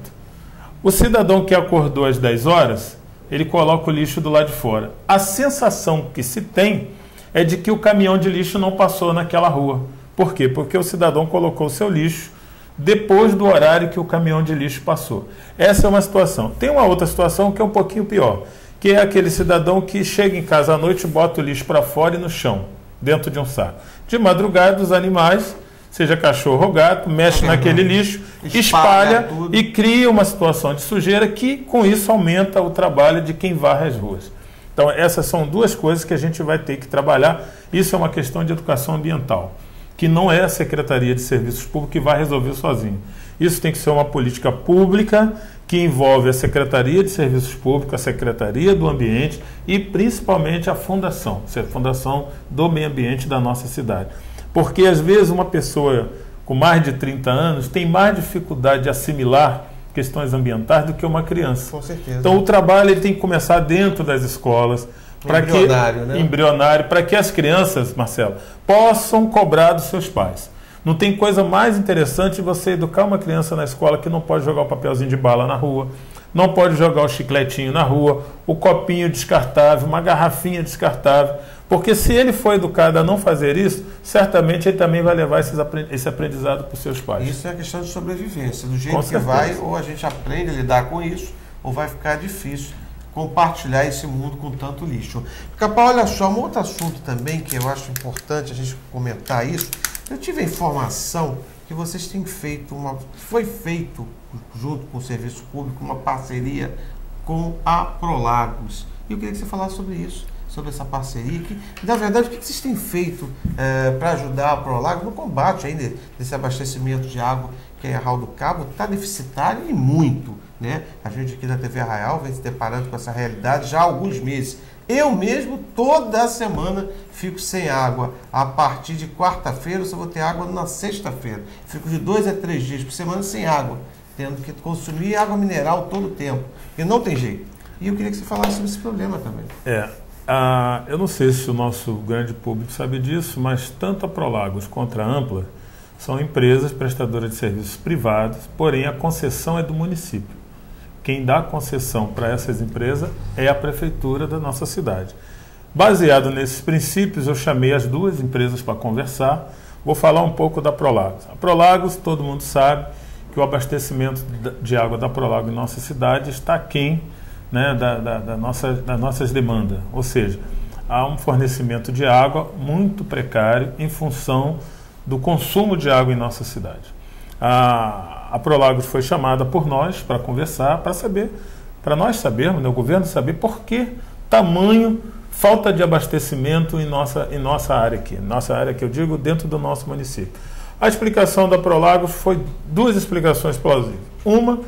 O cidadão que acordou às 10 horas, ele coloca o lixo do lado de fora. A sensação que se tem é de que o caminhão de lixo não passou naquela rua. Por quê? Porque o cidadão colocou o seu lixo depois do horário que o caminhão de lixo passou. Essa é uma situação. Tem uma outra situação que é um pouquinho pior, que é aquele cidadão que chega em casa à noite, bota o lixo para fora e no chão, dentro de um saco. De madrugada, os animais, seja cachorro ou gato, mexe naquele lixo, Espalha espalha e cria uma situação de sujeira que, com isso, aumenta o trabalho de quem varre as ruas. Então, essas são duas coisas que a gente vai ter que trabalhar. Isso é uma questão de educação ambiental, que não é a Secretaria de Serviços Públicos que vai resolver sozinho. Isso tem que ser uma política pública que envolve a Secretaria de Serviços Públicos, a Secretaria do Ambiente e principalmente a Fundação, a Fundação do Meio Ambiente da nossa cidade. Porque às vezes uma pessoa com mais de 30 anos tem mais dificuldade de assimilar questões ambientais do que uma criança. Com certeza. Então o trabalho ele tem que começar dentro das escolas, para que Embrionário, né? embrionário, para que as crianças, Marcelo, possam cobrar dos seus pais. Não tem coisa mais interessante você educar uma criança na escola que não pode jogar o papelzinho de bala na rua, não pode jogar o chicletinho na rua, o copinho descartável, uma garrafinha descartável. Porque se ele for educado a não fazer isso, certamente ele também vai levar esse aprendizado para os seus pais. Isso é questão de sobrevivência. Do jeito que vai, ou a gente aprende a lidar com isso, ou vai ficar difícil compartilhar esse mundo com tanto lixo. Capaz, olha só, um outro assunto também que eu acho importante a gente comentar isso. Eu tive a informação que vocês têm feito uma. Foi feito, junto com o Serviço Público, uma parceria com a Prolagos. E eu queria que você falasse sobre isso, sobre essa parceria. Que, na verdade, o que vocês têm feito para ajudar a Prolagos no combate ainda desse abastecimento de água que é Arraial do Cabo está deficitário e muito. Né? A gente aqui da TV Arraial vem se deparando com essa realidade já há alguns meses. Eu mesmo, toda semana, fico sem água. A partir de quarta-feira, eu só vou ter água na sexta-feira. Fico de dois a três dias por semana sem água, tendo que consumir água mineral todo o tempo. E não tem jeito. E eu queria que você falasse sobre esse problema também. É, ah, eu não sei se o nosso grande público sabe disso, mas tanto a Prolagos quanto a Ampla são empresas prestadoras de serviços privados, porém a concessão é do município. Quem dá concessão para essas empresas é a prefeitura da nossa cidade. Baseado nesses princípios, eu chamei as duas empresas para conversar. Vou falar um pouco da Prolagos. A Prolagos, todo mundo sabe que o abastecimento de água da Prolagos em nossa cidade está aquém né, da, da, da nossa, das nossas demandas. Ou seja, há um fornecimento de água muito precário em função do consumo de água em nossa cidade. A, a Prolagos foi chamada por nós para conversar, para saber, para nós sabermos, né, o governo saber por que tamanho falta de abastecimento em nossa, em nossa área aqui. Nossa área que eu digo dentro do nosso município. A explicação da Prolagos foi duas explicações plausíveis. Uma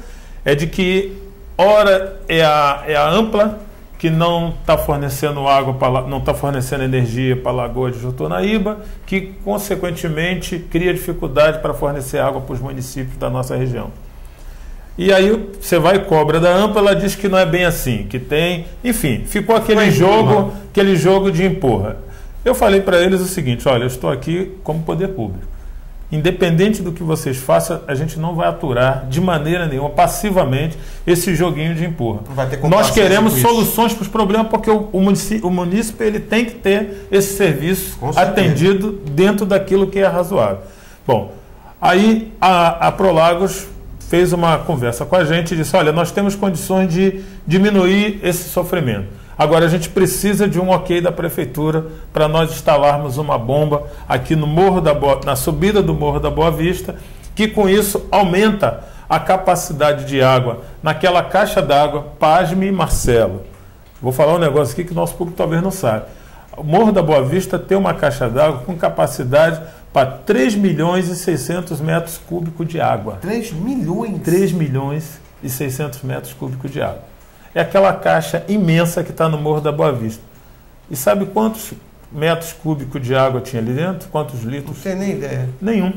é de que, ora, é a, é a ampla que não está fornecendo água, pra, La- não está fornecendo energia para a Lagoa de Jutonaíba, que, consequentemente, cria dificuldade para fornecer água para os municípios da nossa região. E aí você vai e cobra da Ampla, ela diz que não é bem assim, que tem, enfim, ficou aquele jogo, aquele jogo de empurra. Eu falei para eles o seguinte, olha, eu estou aqui como poder público. Independente do que vocês façam, a gente não vai aturar de maneira nenhuma, passivamente, esse joguinho de empurra. Nós queremos soluções para os problemas, porque o, o, município, o munícipe ele tem que ter esse serviço atendido dentro daquilo que é razoável. Bom, aí a, a Prolagos fez uma conversa com a gente e disse: olha, nós temos condições de diminuir esse sofrimento. Agora a gente precisa de um ok da prefeitura para nós instalarmos uma bomba aqui no Morro da Boa, na subida do Morro da Boa Vista, que com isso aumenta a capacidade de água naquela caixa d'água, pasme Marcelo. Vou falar um negócio aqui que o nosso público talvez não sabe. O Morro da Boa Vista tem uma caixa d'água com capacidade para 3 milhões e 600 metros cúbicos de água. 3 milhões? 3 milhões e 600 metros cúbicos de água. É aquela caixa imensa que está no Morro da Boa Vista. E sabe quantos metros cúbicos de água tinha ali dentro? Quantos litros? Não tem nem ideia. Nenhum.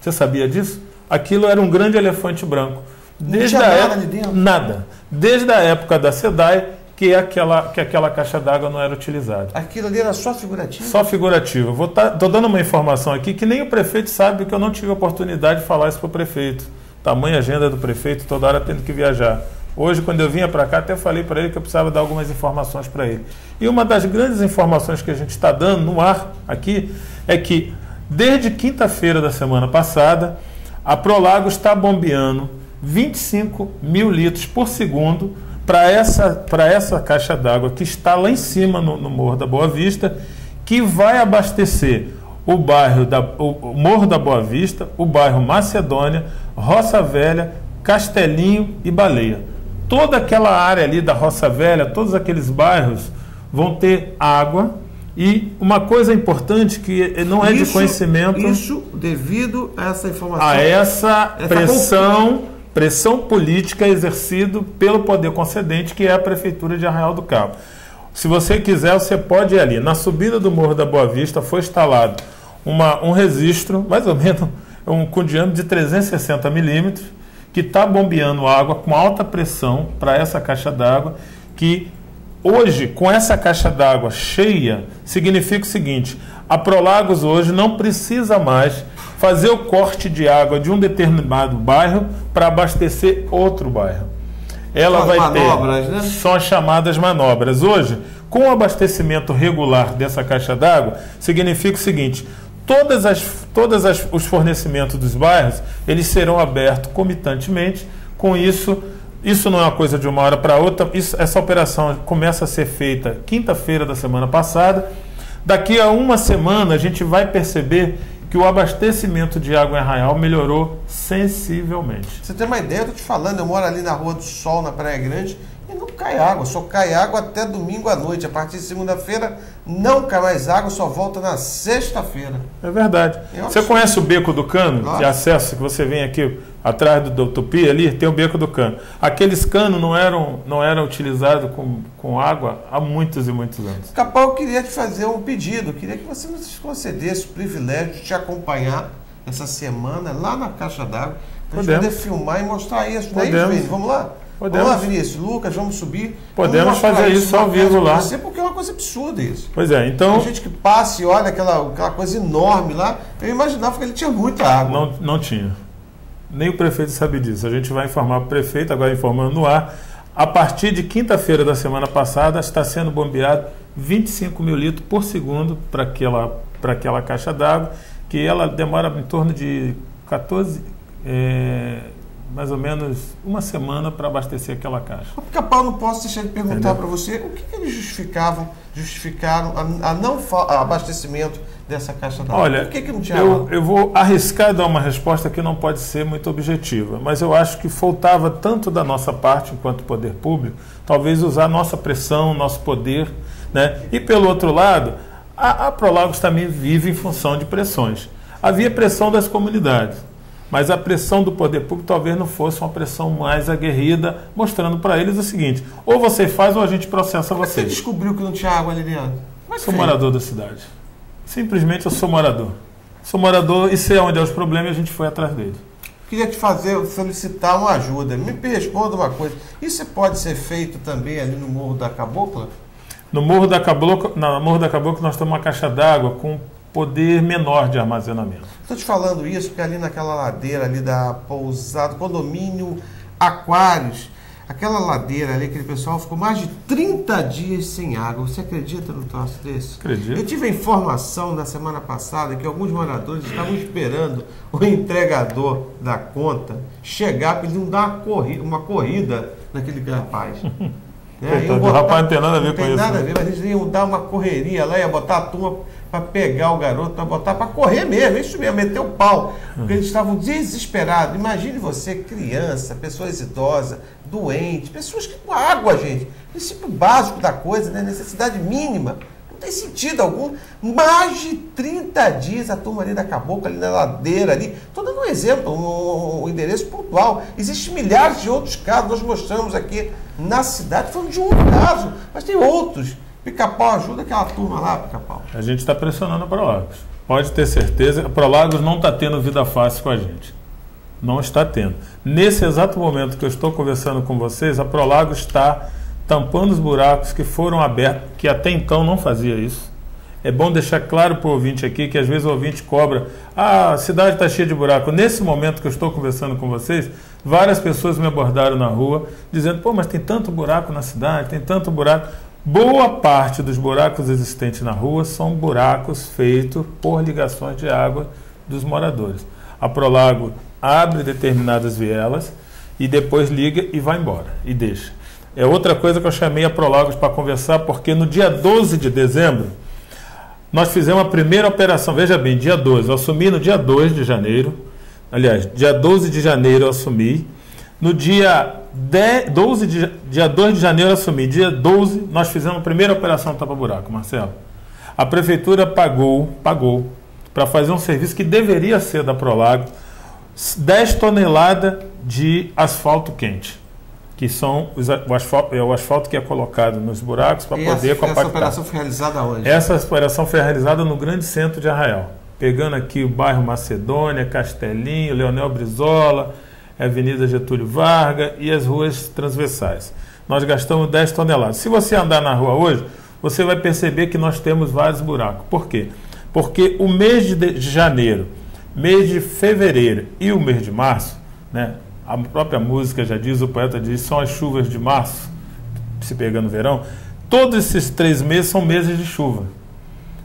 Você sabia disso? Aquilo era um grande elefante branco. Desde tinha a nada época, ali dentro? Nada. Desde a época da SEDAI, que, aquela, que aquela caixa d'água não era utilizada. Aquilo ali era só figurativo? Só figurativo. Vou tá, dando uma informação aqui que nem o prefeito sabe, que eu não tive a oportunidade de falar isso para o prefeito. Tamanha agenda do prefeito, toda hora tendo que viajar. Hoje, quando eu vinha para cá, até falei para ele que eu precisava dar algumas informações para ele. E uma das grandes informações que a gente está dando no ar aqui é que, desde quinta-feira da semana passada, a Prolago está bombeando 25 mil litros por segundo para essa, para essa caixa d'água que está lá em cima no, no Morro da Boa Vista, que vai abastecer o bairro da, o, o Morro da Boa Vista, o bairro Macedônia, Roça Velha, Castelinho e Baleia. Toda aquela área ali da Roça Velha, todos aqueles bairros vão ter água E uma coisa importante que não é de Isso- conhecimento Isso devido a essa informação. a essa Essa pressão, pressão política exercida pelo poder concedente, que é a Prefeitura de Arraial do Cabo. Se você quiser, você pode ir ali. Na subida do Morro da Boa Vista foi instalado uma, um registro, mais ou menos um, com diâmetro de 360 milímetros, que está bombeando água com alta pressão para essa caixa d'água, que hoje, com essa caixa d'água cheia, significa o seguinte: a Prolagos hoje não precisa mais fazer o corte de água de um determinado bairro para abastecer outro bairro. Ela São vai manobras, ter né? são as chamadas manobras. Hoje, com o abastecimento regular dessa caixa d'água, significa o seguinte: todas as todas as, os fornecimentos dos bairros eles serão abertos comitantemente. Com isso, isso não é uma coisa de uma hora para outra. Isso, essa operação começa a ser feita quinta-feira da semana passada. Daqui a uma semana a gente vai perceber que o abastecimento de água em Arraial melhorou sensivelmente. Você tem uma ideia, eu tô te falando, eu moro ali na Rua do Sol, na Praia Grande, e não cai água, só cai água até domingo à noite. A partir de segunda-feira não cai mais água, só volta na sexta-feira. É verdade. Um Você absurdo. conhece o Beco do Cano? Claro. De acesso, que você vem aqui atrás do, do Tupi ali, tem o Beco do Cano. Aqueles canos não eram, não eram utilizados com, com água há muitos e muitos anos. Capão, eu queria te fazer um pedido. Eu queria que você nos concedesse o privilégio de te acompanhar essa semana lá na Caixa d'Água. Para poder filmar e mostrar isso. É Podemos. Vamos lá? Podemos. Vamos lá, Vinícius. Lucas, vamos subir. Podemos Vamos fazer isso ao vivo lá. Você, porque é uma coisa absurda isso. Pois é, então A gente que passa e olha aquela, aquela coisa enorme lá, eu imaginava que ele tinha muita água. não, não tinha. Nem o prefeito sabe disso. A gente vai informar o prefeito, agora informando no ar. A partir de quinta-feira da semana passada, está sendo bombeado 25 mil litros por segundo para aquela, aquela caixa d'água, que ela demora em torno de 14, é, mais ou menos uma semana para abastecer aquela caixa. Capão, não posso deixar de perguntar para você o que, que eles justificavam, justificaram a, a não a abastecimento dessa caixa d'água. Olha, Por que, que não tinha eu, eu vou arriscar dar uma resposta que não pode ser muito objetiva, mas eu acho que faltava tanto da nossa parte, enquanto poder público, talvez usar nossa pressão, nosso poder, né? E pelo outro lado, a, a Prolagos também vive em função de pressões. Havia pressão das comunidades, mas a pressão do poder público talvez não fosse uma pressão mais aguerrida, mostrando para eles o seguinte: ou você faz ou a gente processa Você vocês. descobriu que não tinha água ali dentro? Como é Sou morador da cidade. Simplesmente eu sou morador. Sou morador e sei onde é os problemas e a gente foi atrás deles. Queria te fazer, solicitar uma ajuda. Me responda uma coisa. Isso pode ser feito também ali no Morro da Cabocla? No Morro da Caboclo, no Morro da Caboclo nós temos uma caixa d'água com poder menor de armazenamento. Estou te falando isso porque ali naquela ladeira ali da pousada, condomínio Aquários, aquela ladeira ali, aquele pessoal ficou mais de 30 dias sem água. Você acredita num troço desse? Acredito. Eu tive a informação na semana passada que alguns moradores estavam esperando o entregador da conta chegar para ele não dar uma corrida, uma corrida naquele rapaz. Né? Iam o rapaz não tem nada a ver não com tem isso, nada a né? ver, mas eles iam dar uma correria lá, ia botar a turma para pegar o garoto, para botar para correr mesmo, isso mesmo, meter o pau. Porque eles estavam desesperados. Imagine você, criança, pessoas idosas, doentes, pessoas que com água, gente. Princípio básico da coisa, né? Necessidade mínima. Não tem sentido algum. Mais de 30 dias a turma ali da Cabocla, ali na ladeira ali. Estou dando um exemplo, um, um endereço pontual. Existem milhares de outros casos, nós mostramos aqui na cidade, falando de um caso, mas tem outros. Pica-pau ajuda aquela turma lá, pica-pau. A gente está pressionando a Prolagos. Pode ter certeza, a Prolagos não está tendo vida fácil com a gente. Não está tendo. Nesse exato momento que eu estou conversando com vocês, a Prolagos está tampando os buracos que foram abertos, que até então não fazia isso. É bom deixar claro para o ouvinte aqui que às vezes o ouvinte cobra, ah, a cidade está cheia de buraco. Nesse momento que eu estou conversando com vocês, várias pessoas me abordaram na rua dizendo, pô, mas tem tanto buraco na cidade, tem tanto buraco. Boa parte dos buracos existentes na rua são buracos feitos por ligações de água dos moradores. A Prolago abre determinadas vielas e depois liga e vai embora e deixa. É outra coisa que eu chamei a Prolagos para conversar, porque no dia 12 de dezembro nós fizemos a primeira operação. Veja bem, dia 12. Eu assumi no dia 2 de janeiro. Aliás, dia 12 de janeiro eu assumi. No dia 10, 12 de, dia 2 de janeiro eu assumi. Dia 12 nós fizemos a primeira operação tapa-buraco, Marcelo. A prefeitura pagou, pagou para fazer um serviço que deveria ser da Prolago 10 toneladas de asfalto quente, que são os o asfalto, é o asfalto que é colocado nos buracos para poder essa, compactar. essa operação foi realizada onde? Essa operação foi realizada no grande centro de Arraial, pegando aqui o bairro Macedônia, Castelinho, Leonel Brizola, Avenida Getúlio Vargas e as ruas transversais. Nós gastamos 10 toneladas. Se você andar na rua hoje, você vai perceber que nós temos vários buracos. Por quê? Porque o mês de janeiro, mês de fevereiro e o mês de março, né, a própria música já diz, o poeta diz, são as chuvas de março, se pegando no verão, todos esses três meses são meses de chuva.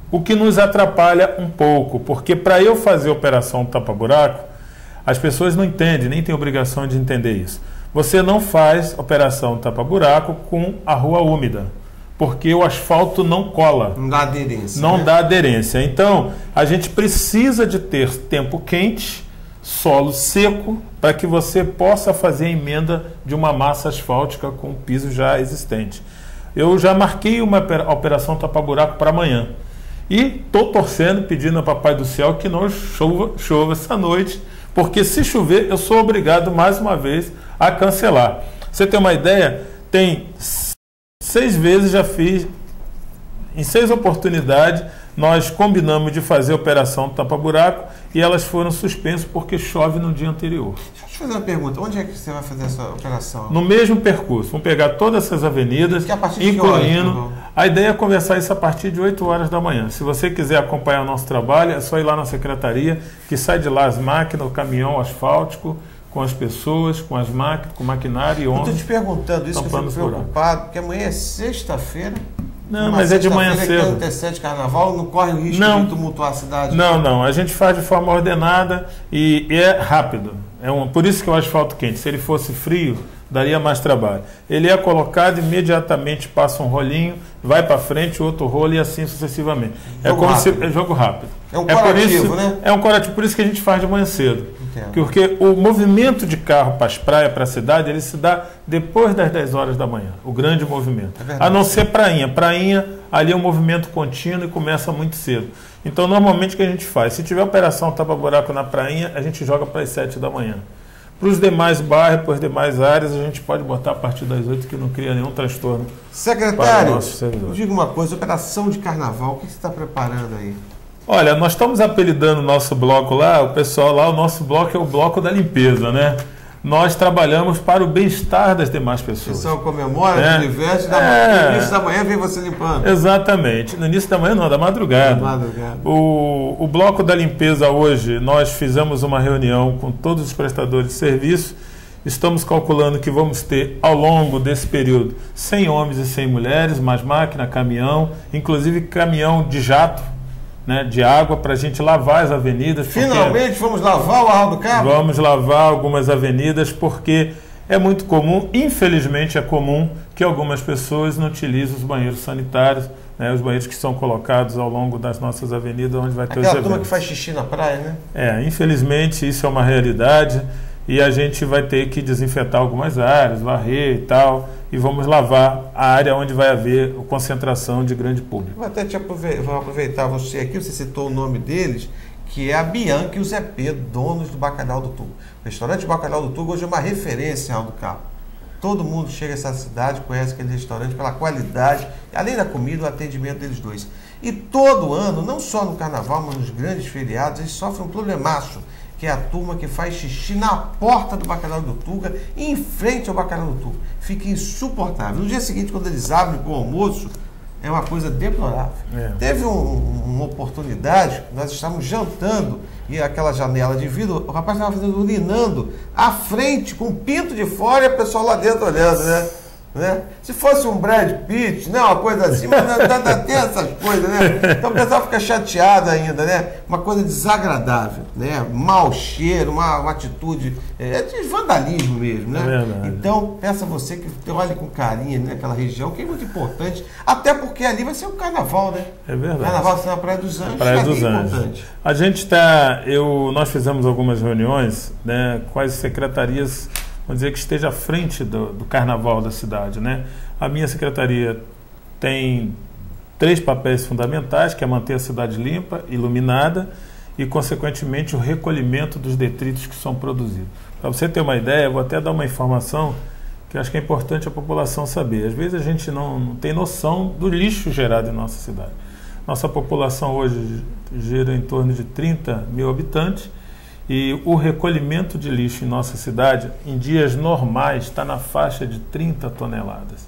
O que nos atrapalha um pouco, porque para eu fazer operação tapa-buraco, as pessoas não entendem, nem têm obrigação de entender isso. Você não faz operação tapa-buraco com a rua úmida, porque o asfalto não cola. Não dá aderência. Não né? dá aderência. Então, a gente precisa de ter tempo quente, solo seco, para que você possa fazer a emenda de uma massa asfáltica com o piso já existente. Eu já marquei uma opera- operação tapa-buraco para amanhã. E estou torcendo, pedindo ao Papai do Céu que não chova, chova essa noite, porque se chover, eu sou obrigado mais uma vez a cancelar. Você tem uma ideia? Tem seis vezes já fiz em seis oportunidades, nós combinamos de fazer a operação tapa-buraco e elas foram suspensas porque chove no dia anterior. Deixa eu te fazer uma pergunta. Onde é que você vai fazer essa operação? No mesmo percurso, vamos pegar todas essas avenidas, horas, incluindo. A ideia é conversar isso a partir de 8 horas da manhã. Se você quiser acompanhar o nosso trabalho, é só ir lá na secretaria, que sai de lá as máquinas, o caminhão asfáltico, com as pessoas, com as máquinas, com o maquinário e Eu estou te perguntando isso, que eu fico preocupado, porque amanhã é sexta-feira. Não, mas é de manhã sexta-feira que cedo. antecede carnaval, não corre o risco Não. de tumultuar a cidade. Não, não. A gente faz de forma ordenada e, é rápido. É um, por isso que o asfalto quente, se ele fosse frio, daria mais trabalho. Ele é colocado imediatamente, passa um rolinho, vai para frente, outro rolo e assim sucessivamente. é Jogo como rápido. se é jogo rápido. É um por corativo, isso, né? É um corativo, por isso que a gente faz de manhã cedo. Entendo. Porque o movimento de carro para as praias, para a cidade, ele se dá depois das 10 horas da manhã. O grande movimento. É a não ser prainha. Prainha, ali é um movimento contínuo e começa muito cedo. Então, normalmente o que a gente faz? Se tiver operação tapa-buraco na prainha, a gente joga para as 7 da manhã. Para os demais bairros, para as demais áreas, a gente pode botar a partir das 8, que não cria nenhum transtorno. Secretário, diga uma coisa, operação de carnaval, o que você está preparando aí? Olha, nós estamos apelidando o nosso bloco lá, o pessoal lá, o nosso bloco é o bloco da limpeza, né? Nós trabalhamos para o bem-estar das demais O pessoas. pessoal comemora, É. se diverte, da É. no início da manhã vem você limpando. Exatamente. No início da manhã não, da madrugada. Da madrugada. O, o bloco da limpeza hoje, nós fizemos uma reunião com todos os prestadores de serviço. Estamos calculando que vamos ter ao longo desse período 100 homens e 100 mulheres, mais máquina, caminhão, inclusive caminhão de jato, né, de água para a gente lavar as avenidas. Finalmente vamos lavar o Arral do Cabo? Vamos lavar algumas avenidas porque é muito comum, infelizmente é comum, que algumas pessoas não utilizem os banheiros sanitários, né, os banheiros que são colocados ao longo das nossas avenidas onde vai ter os Aquela turma eventos. que faz xixi na praia, né? É, infelizmente isso é uma realidade e a gente vai ter que desinfetar algumas áreas, varrer e tal, e vamos lavar a área onde vai haver concentração de grande público. Vou até te aproveitar você aqui, você citou o nome deles, que é a Bianca e o Zé Pedro, donos do Bacalhau do Tugo. O restaurante Bacalhau do Tugo hoje é uma referência Real do Cabo. Todo mundo chega a essa cidade, conhece aquele restaurante pela qualidade, além da comida, o atendimento deles dois. E todo ano, não só no carnaval, mas nos grandes feriados, eles sofrem um problemaço, que é a turma que faz xixi na porta do Bacalhau do Tuga, em frente ao Bacalhau do Tuga. Fica insuportável. No dia seguinte, quando eles abrem com o almoço, é uma coisa deplorável. É. Teve um- uma oportunidade, nós estávamos jantando e aquela janela de vidro, o rapaz estava urinando à frente, com o pinto de fora e o pessoal lá dentro olhando, né? Né? Se fosse um Brad Pitt, né? uma coisa assim, mas não, tem essas coisas, né? Então o pessoal fica chateado ainda, né? Uma coisa desagradável, né? Mau cheiro, uma, uma atitude é, de vandalismo mesmo, né? É. Então, peço a você que olhe com carinho naquela região, que é muito importante, até porque ali vai ser um carnaval, né? É verdade. Carnaval vai ser na Praia dos Anjos, Praia ali dos é Anjos. importante. A gente está, eu, nós fizemos algumas reuniões né, com as secretarias, vamos dizer que esteja à frente do, do carnaval da cidade, né? A minha secretaria tem três papéis fundamentais, que é manter a cidade limpa, iluminada e, consequentemente, o recolhimento dos detritos que são produzidos. Para você ter uma ideia, vou até dar uma informação que acho que é importante a população saber. Às vezes a gente não, não tem noção do lixo gerado em nossa cidade. Nossa população hoje gira em torno de 30 mil habitantes e o recolhimento de lixo em nossa cidade, em dias normais, está na faixa de 30 toneladas.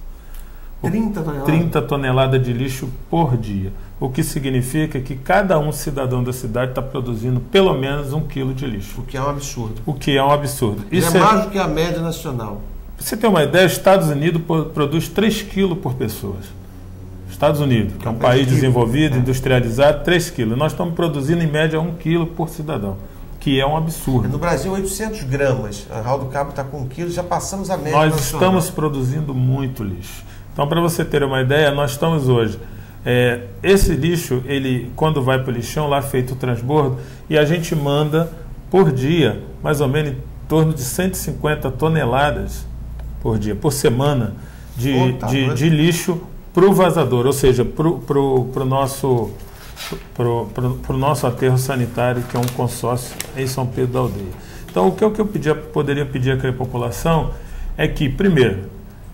30 toneladas? 30 toneladas de lixo por dia. O que significa que cada um cidadão da cidade está produzindo pelo menos um quilo de lixo. O que é um absurdo. O que é um absurdo. Isso é mais do que a média nacional. Pra você ter uma ideia, os Estados Unidos produz 3 quilos por pessoa. Estados Unidos, que é um país desenvolvido, é. industrializado, 3 quilos. Nós estamos produzindo em média 1 quilo por cidadão, que é um absurdo. No Brasil, 800 gramas. A Raul do Cabo está com 1 quilo, já passamos a média Nós nacional. estamos produzindo muito lixo. Então, para você ter uma ideia, nós estamos hoje. É, esse lixo, ele quando vai para o lixão, lá feito o transbordo, e a gente manda por dia, mais ou menos em torno de 150 toneladas por dia, por semana, de, oh, tá de, de, lixo para o vazador, ou seja, para o nosso pro, pro nosso aterro sanitário, que é um consórcio em São Pedro da Aldeia. Então, o que, o que eu pedia, poderia pedir à população é que, primeiro,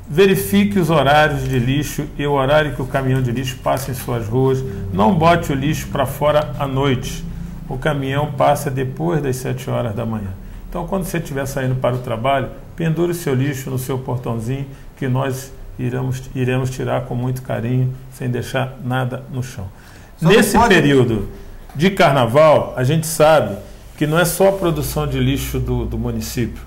verifique os horários de lixo e o horário que o caminhão de lixo passa em suas ruas. Não bote o lixo para fora à noite. O caminhão passa depois das 7 horas da manhã. Então, quando você estiver saindo para o trabalho, pendure o seu lixo no seu portãozinho, que nós iremos, iremos tirar com muito carinho, sem deixar nada no chão. Só Nesse pode... período de carnaval, a gente sabe que não é só a produção de lixo do, do município,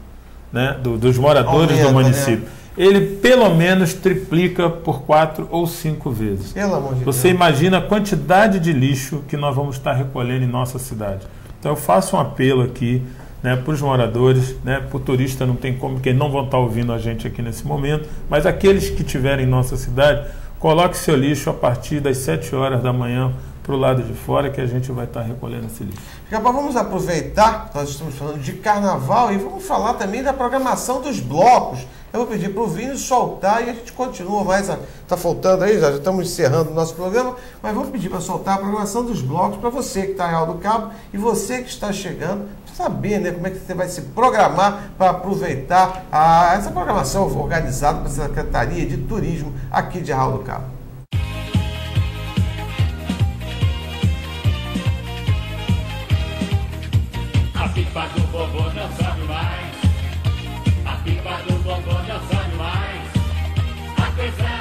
né? Do, dos moradores Aumenta, do né? município. Né? Ele pelo menos triplica por quatro ou cinco vezes. Pelo amor de Você Deus. imagina a quantidade de lixo que nós vamos estar recolhendo em nossa cidade. Então eu faço um apelo aqui né, para os moradores, né, para o turista não tem como, que não vão estar ouvindo a gente aqui nesse momento, mas aqueles que estiverem em nossa cidade, coloque seu lixo a partir das 7 horas da manhã para o lado de fora que a gente vai estar recolhendo esse lixo. Vamos aproveitar, nós estamos falando de carnaval e vamos falar também da programação dos blocos. Eu vou pedir para o Vini soltar e a gente continua mais. Está faltando aí, já, já estamos encerrando o nosso programa, mas vamos pedir para soltar a programação dos blocos para você que está em Real do Cabo e você que está chegando, saber né, como é que você vai se programar para aproveitar a, essa programação organizada pela Secretaria de Turismo aqui de Real do Cabo. A pipa do não sobe mais. A pipa do não sobe mais. Apesar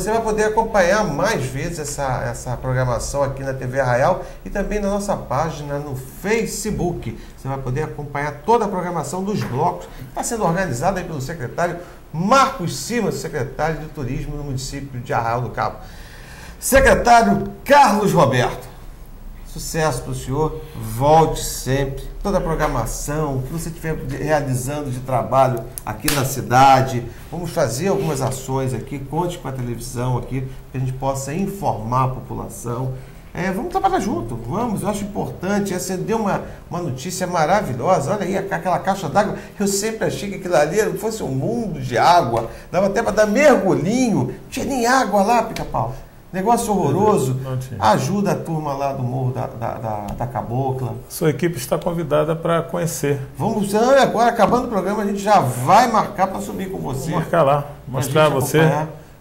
você vai poder acompanhar mais vezes essa, essa programação aqui na TV Arraial e também na nossa página no Facebook. Você vai poder acompanhar toda a programação dos blocos. Está sendo organizada aí pelo secretário Marcos Simas, secretário de Turismo no município de Arraial do Cabo. Secretário Carlos Roberto. Sucesso para o senhor, volte sempre. Toda a programação que você estiver realizando de trabalho aqui na cidade, vamos fazer algumas ações aqui, conte com a televisão aqui, que a gente possa informar a população. É, vamos trabalhar junto, vamos, eu acho importante. Você deu uma, uma notícia maravilhosa. Olha aí, aquela caixa d'água. Eu sempre achei que aquilo ali fosse um mundo de água. Dava até para dar mergulhinho. Não tinha nem água lá, pica-pau. Negócio horroroso. Ajuda a turma lá do Morro da, da, da, da Cabocla. Sua equipe está convidada para conhecer. Vamos, agora acabando o programa, a gente já vai marcar para subir com você. Vou marcar lá, mostrar a você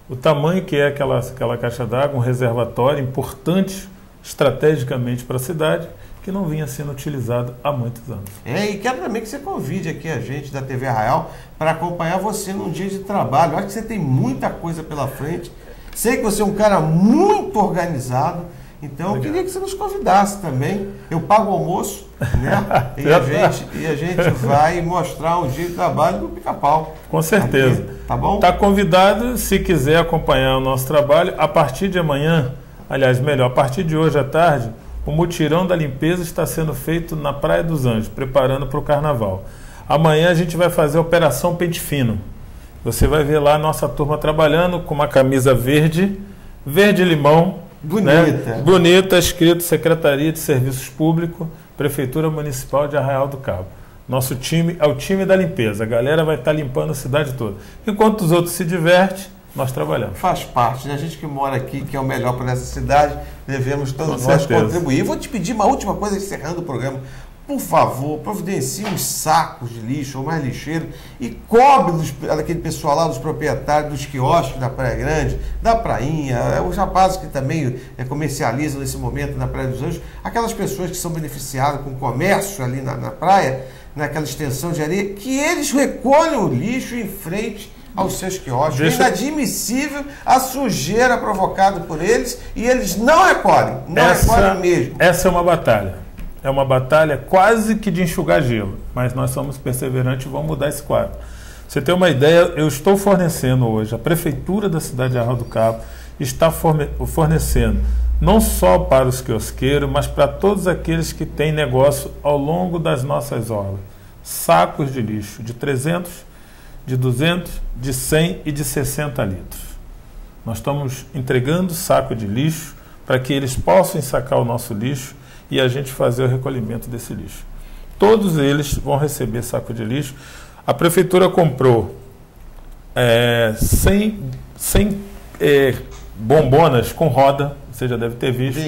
o tamanho que é aquela, aquela caixa d'água, um reservatório importante estrategicamente para a cidade, que não vinha sendo utilizado há muitos anos. É, e quero também que você convide aqui a gente da TV Arraial para acompanhar você num dia de trabalho. Acho que você tem muita coisa pela frente. Sei que você é um cara muito organizado, então eu queria que você nos convidasse também. Eu pago o almoço, né? e, a gente, e a gente vai mostrar um dia de trabalho do pica-pau. Com certeza. Aqui, tá bom? Está convidado, se quiser acompanhar o nosso trabalho, a partir de amanhã, Aliás, melhor, a partir de hoje à tarde, o mutirão da limpeza está sendo feito na Praia dos Anjos, preparando para o carnaval. Amanhã a gente vai fazer a Operação Pente Fino. Você vai ver lá a nossa turma trabalhando com uma camisa verde, verde-limão. Bonita. Bonita, escrito Secretaria de Serviços Públicos, Prefeitura Municipal de Arraial do Cabo. Nosso time é o time da limpeza. A galera vai estar limpando a cidade toda. Enquanto os outros se divertem, nós trabalhamos. Faz parte, né? A gente que mora aqui, que é o melhor para essa cidade, devemos todos nós contribuir. Vou te pedir uma última coisa, encerrando o programa. Por favor, providencie uns sacos de lixo ou mais lixeiro e cobre dos, daquele pessoal lá, dos proprietários dos quiosques da Praia Grande, da Prainha, é, os rapazes que também é, comercializam nesse momento na Praia dos Anjos, aquelas pessoas que são beneficiadas com o comércio ali na, na praia, naquela extensão de areia, que eles recolham o lixo em frente aos seus quiosques. Deixa- É inadmissível a sujeira provocada por eles e eles não recolhem. Não essa, recolhem mesmo. essa é uma batalha. É uma batalha quase que de enxugar gelo. Mas nós somos perseverantes e vamos mudar esse quadro. Você tem uma ideia, eu estou fornecendo hoje, a Prefeitura da cidade de Arraial do Cabo está forne- fornecendo não só para os quiosqueiros, mas para todos aqueles que têm negócio ao longo das nossas orlas. Sacos de lixo de 300, de 200, de 100 e de 60 litros. Nós estamos entregando saco de lixo para que eles possam sacar o nosso lixo e a gente fazer o recolhimento desse lixo. Todos eles vão receber saco de lixo. A prefeitura comprou é, 100, 100 é, bombonas com roda, você já deve ter visto.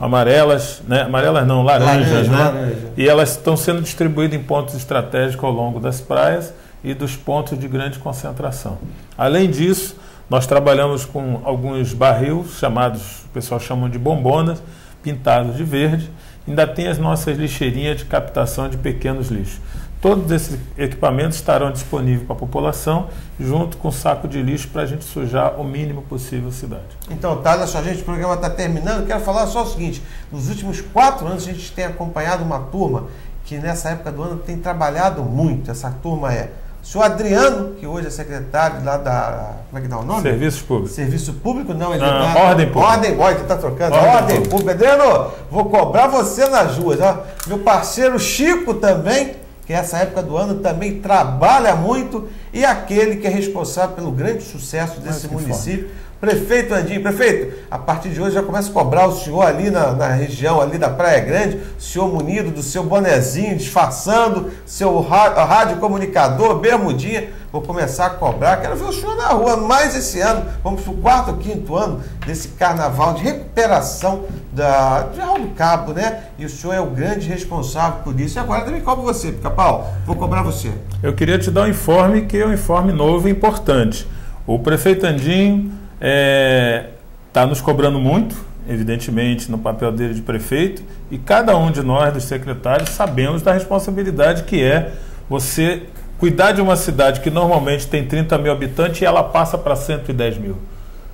Amarelas, né? Amarelas não, laranjas, Laranja, né? laranja. E elas estão sendo distribuídas em pontos estratégicos ao longo das praias e dos pontos de grande concentração. Além disso, nós trabalhamos com alguns barris chamados, o pessoal chama de bombonas, pintados de verde. Ainda tem as nossas lixeirinhas de captação de pequenos lixos. Todos esses equipamentos estarão disponíveis para a população, junto com o saco de lixo para a gente sujar o mínimo possível a cidade. Então, tá, olha só, gente, o programa está terminando. Quero falar só o seguinte: nos últimos quatro anos a gente tem acompanhado uma turma que nessa época do ano tem trabalhado muito. Essa turma é senhor Adriano, que hoje é secretário lá da. Como é que dá o nome? Serviços públicos. Serviço público, não, ele Não, tá- ordem pública. Ordem, olha, que tá trocando. Ordem Ordem, pública. pública. Adriano, vou cobrar você nas ruas. Ó. Meu parceiro Chico também, que essa época do ano também trabalha muito, e aquele que é responsável pelo grande sucesso desse município. Prefeito Andinho, prefeito, a partir de hoje já começa a cobrar o senhor ali na, na região ali da Praia Grande, o senhor munido do seu bonezinho, disfarçando, seu rádio comunicador, bermudinha, vou começar a cobrar, quero ver o senhor na rua mais esse ano, vamos para o quarto ou quinto ano desse carnaval de recuperação da, de Real do Cabo, né? E o senhor é o grande responsável por isso. E agora também cobro você, Pica-Pau, vou cobrar você. Eu queria te dar um informe que é um informe novo e importante. O prefeito Andinho está nos cobrando muito, evidentemente, no papel dele de prefeito, e cada um de nós, dos secretários, sabemos da responsabilidade que é você cuidar de uma cidade que normalmente tem 30 mil habitantes e ela passa para 110 mil.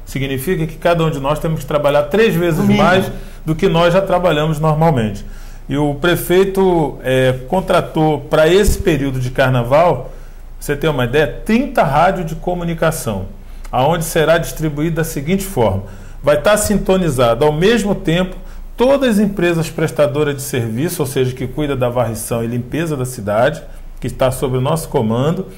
Significa que cada um de nós temos que trabalhar três vezes mais do que nós já trabalhamos normalmente. E o prefeito eh, contratou para esse período de carnaval, você tem uma ideia, 30 rádios de comunicação, aonde será distribuído da seguinte forma: vai estar sintonizado ao mesmo tempo todas as empresas prestadoras de serviço, ou seja, que cuida da varrição e limpeza da cidade, que está sob o nosso comando,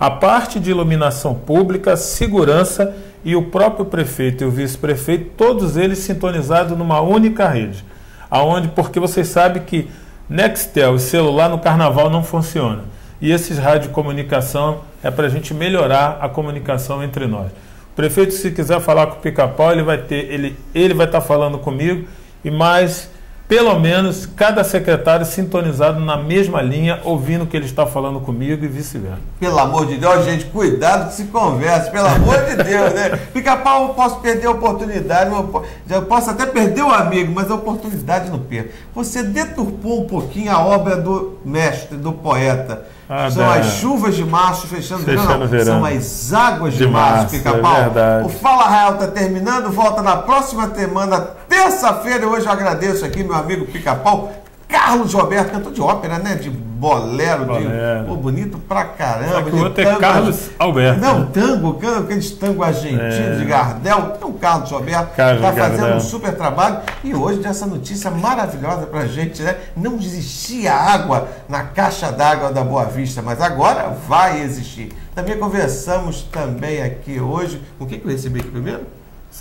a parte de iluminação pública, segurança e o próprio prefeito e o vice-prefeito, todos eles sintonizados numa única rede. Aonde, porque vocês sabem que Nextel e celular no carnaval não funciona. E esses rádio comunicação é para a gente melhorar a comunicação entre nós. O prefeito, se quiser falar com o pica-pau, ele vai ter, ele, ele vai estar falando comigo e mais pelo menos cada secretário sintonizado na mesma linha, ouvindo o que ele está falando comigo e vice-versa. Pelo amor de Deus, gente, cuidado que se converse, pelo amor de Deus, né? Pica-pau, eu posso perder a oportunidade, eu po- eu posso até perder o amigo, mas a oportunidade não perco. Você deturpou um pouquinho a obra do mestre, do poeta. Ah, São as chuvas de março fechando, Fechando verão, o verão. São as águas de, De março, março, pica-pau. é o Fala Real está terminando, volta na próxima semana, terça-feira. Hoje eu agradeço aqui meu amigo Pica-Pau. Carlos Roberto, cantor de ópera, né? De bolero, Bolero. de. Pô, bonito pra caramba. Só que o de outro é tango Carlos arge- Alberto, Não, né? tango, aqueles tango argentinos É. de Gardel. Tem o Carlos Roberto, Carlos tá fazendo um super trabalho. E hoje, dessa notícia maravilhosa pra gente, né? Não existia água na caixa d'água da Boa Vista, mas agora vai existir. Também conversamos também aqui hoje. Com quem que eu recebi aqui primeiro?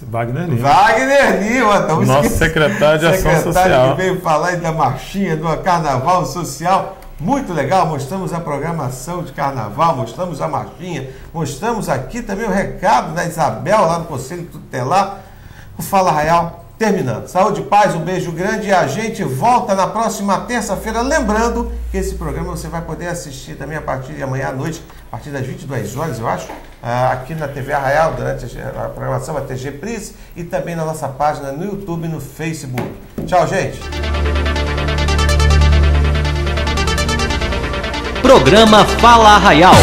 Wagner Lima. Wagner Lima, estamos Nosso secretário de Ação Secretário Social. que veio falar aí da marchinha do carnaval social. Muito legal, mostramos a programação de carnaval, mostramos a marchinha, mostramos aqui também o recado da Isabel lá no Conselho Tutelar. O Fala Real terminando. Saúde, paz, um beijo grande e a gente volta na próxima terça-feira. Lembrando que esse programa você vai poder assistir também a partir de amanhã à noite, a partir das 22 horas, eu acho, ah, aqui na TV Arraial, durante a programação da TG Pris e também na nossa página no YouTube e no Facebook. Tchau, gente! Programa Fala Arraial.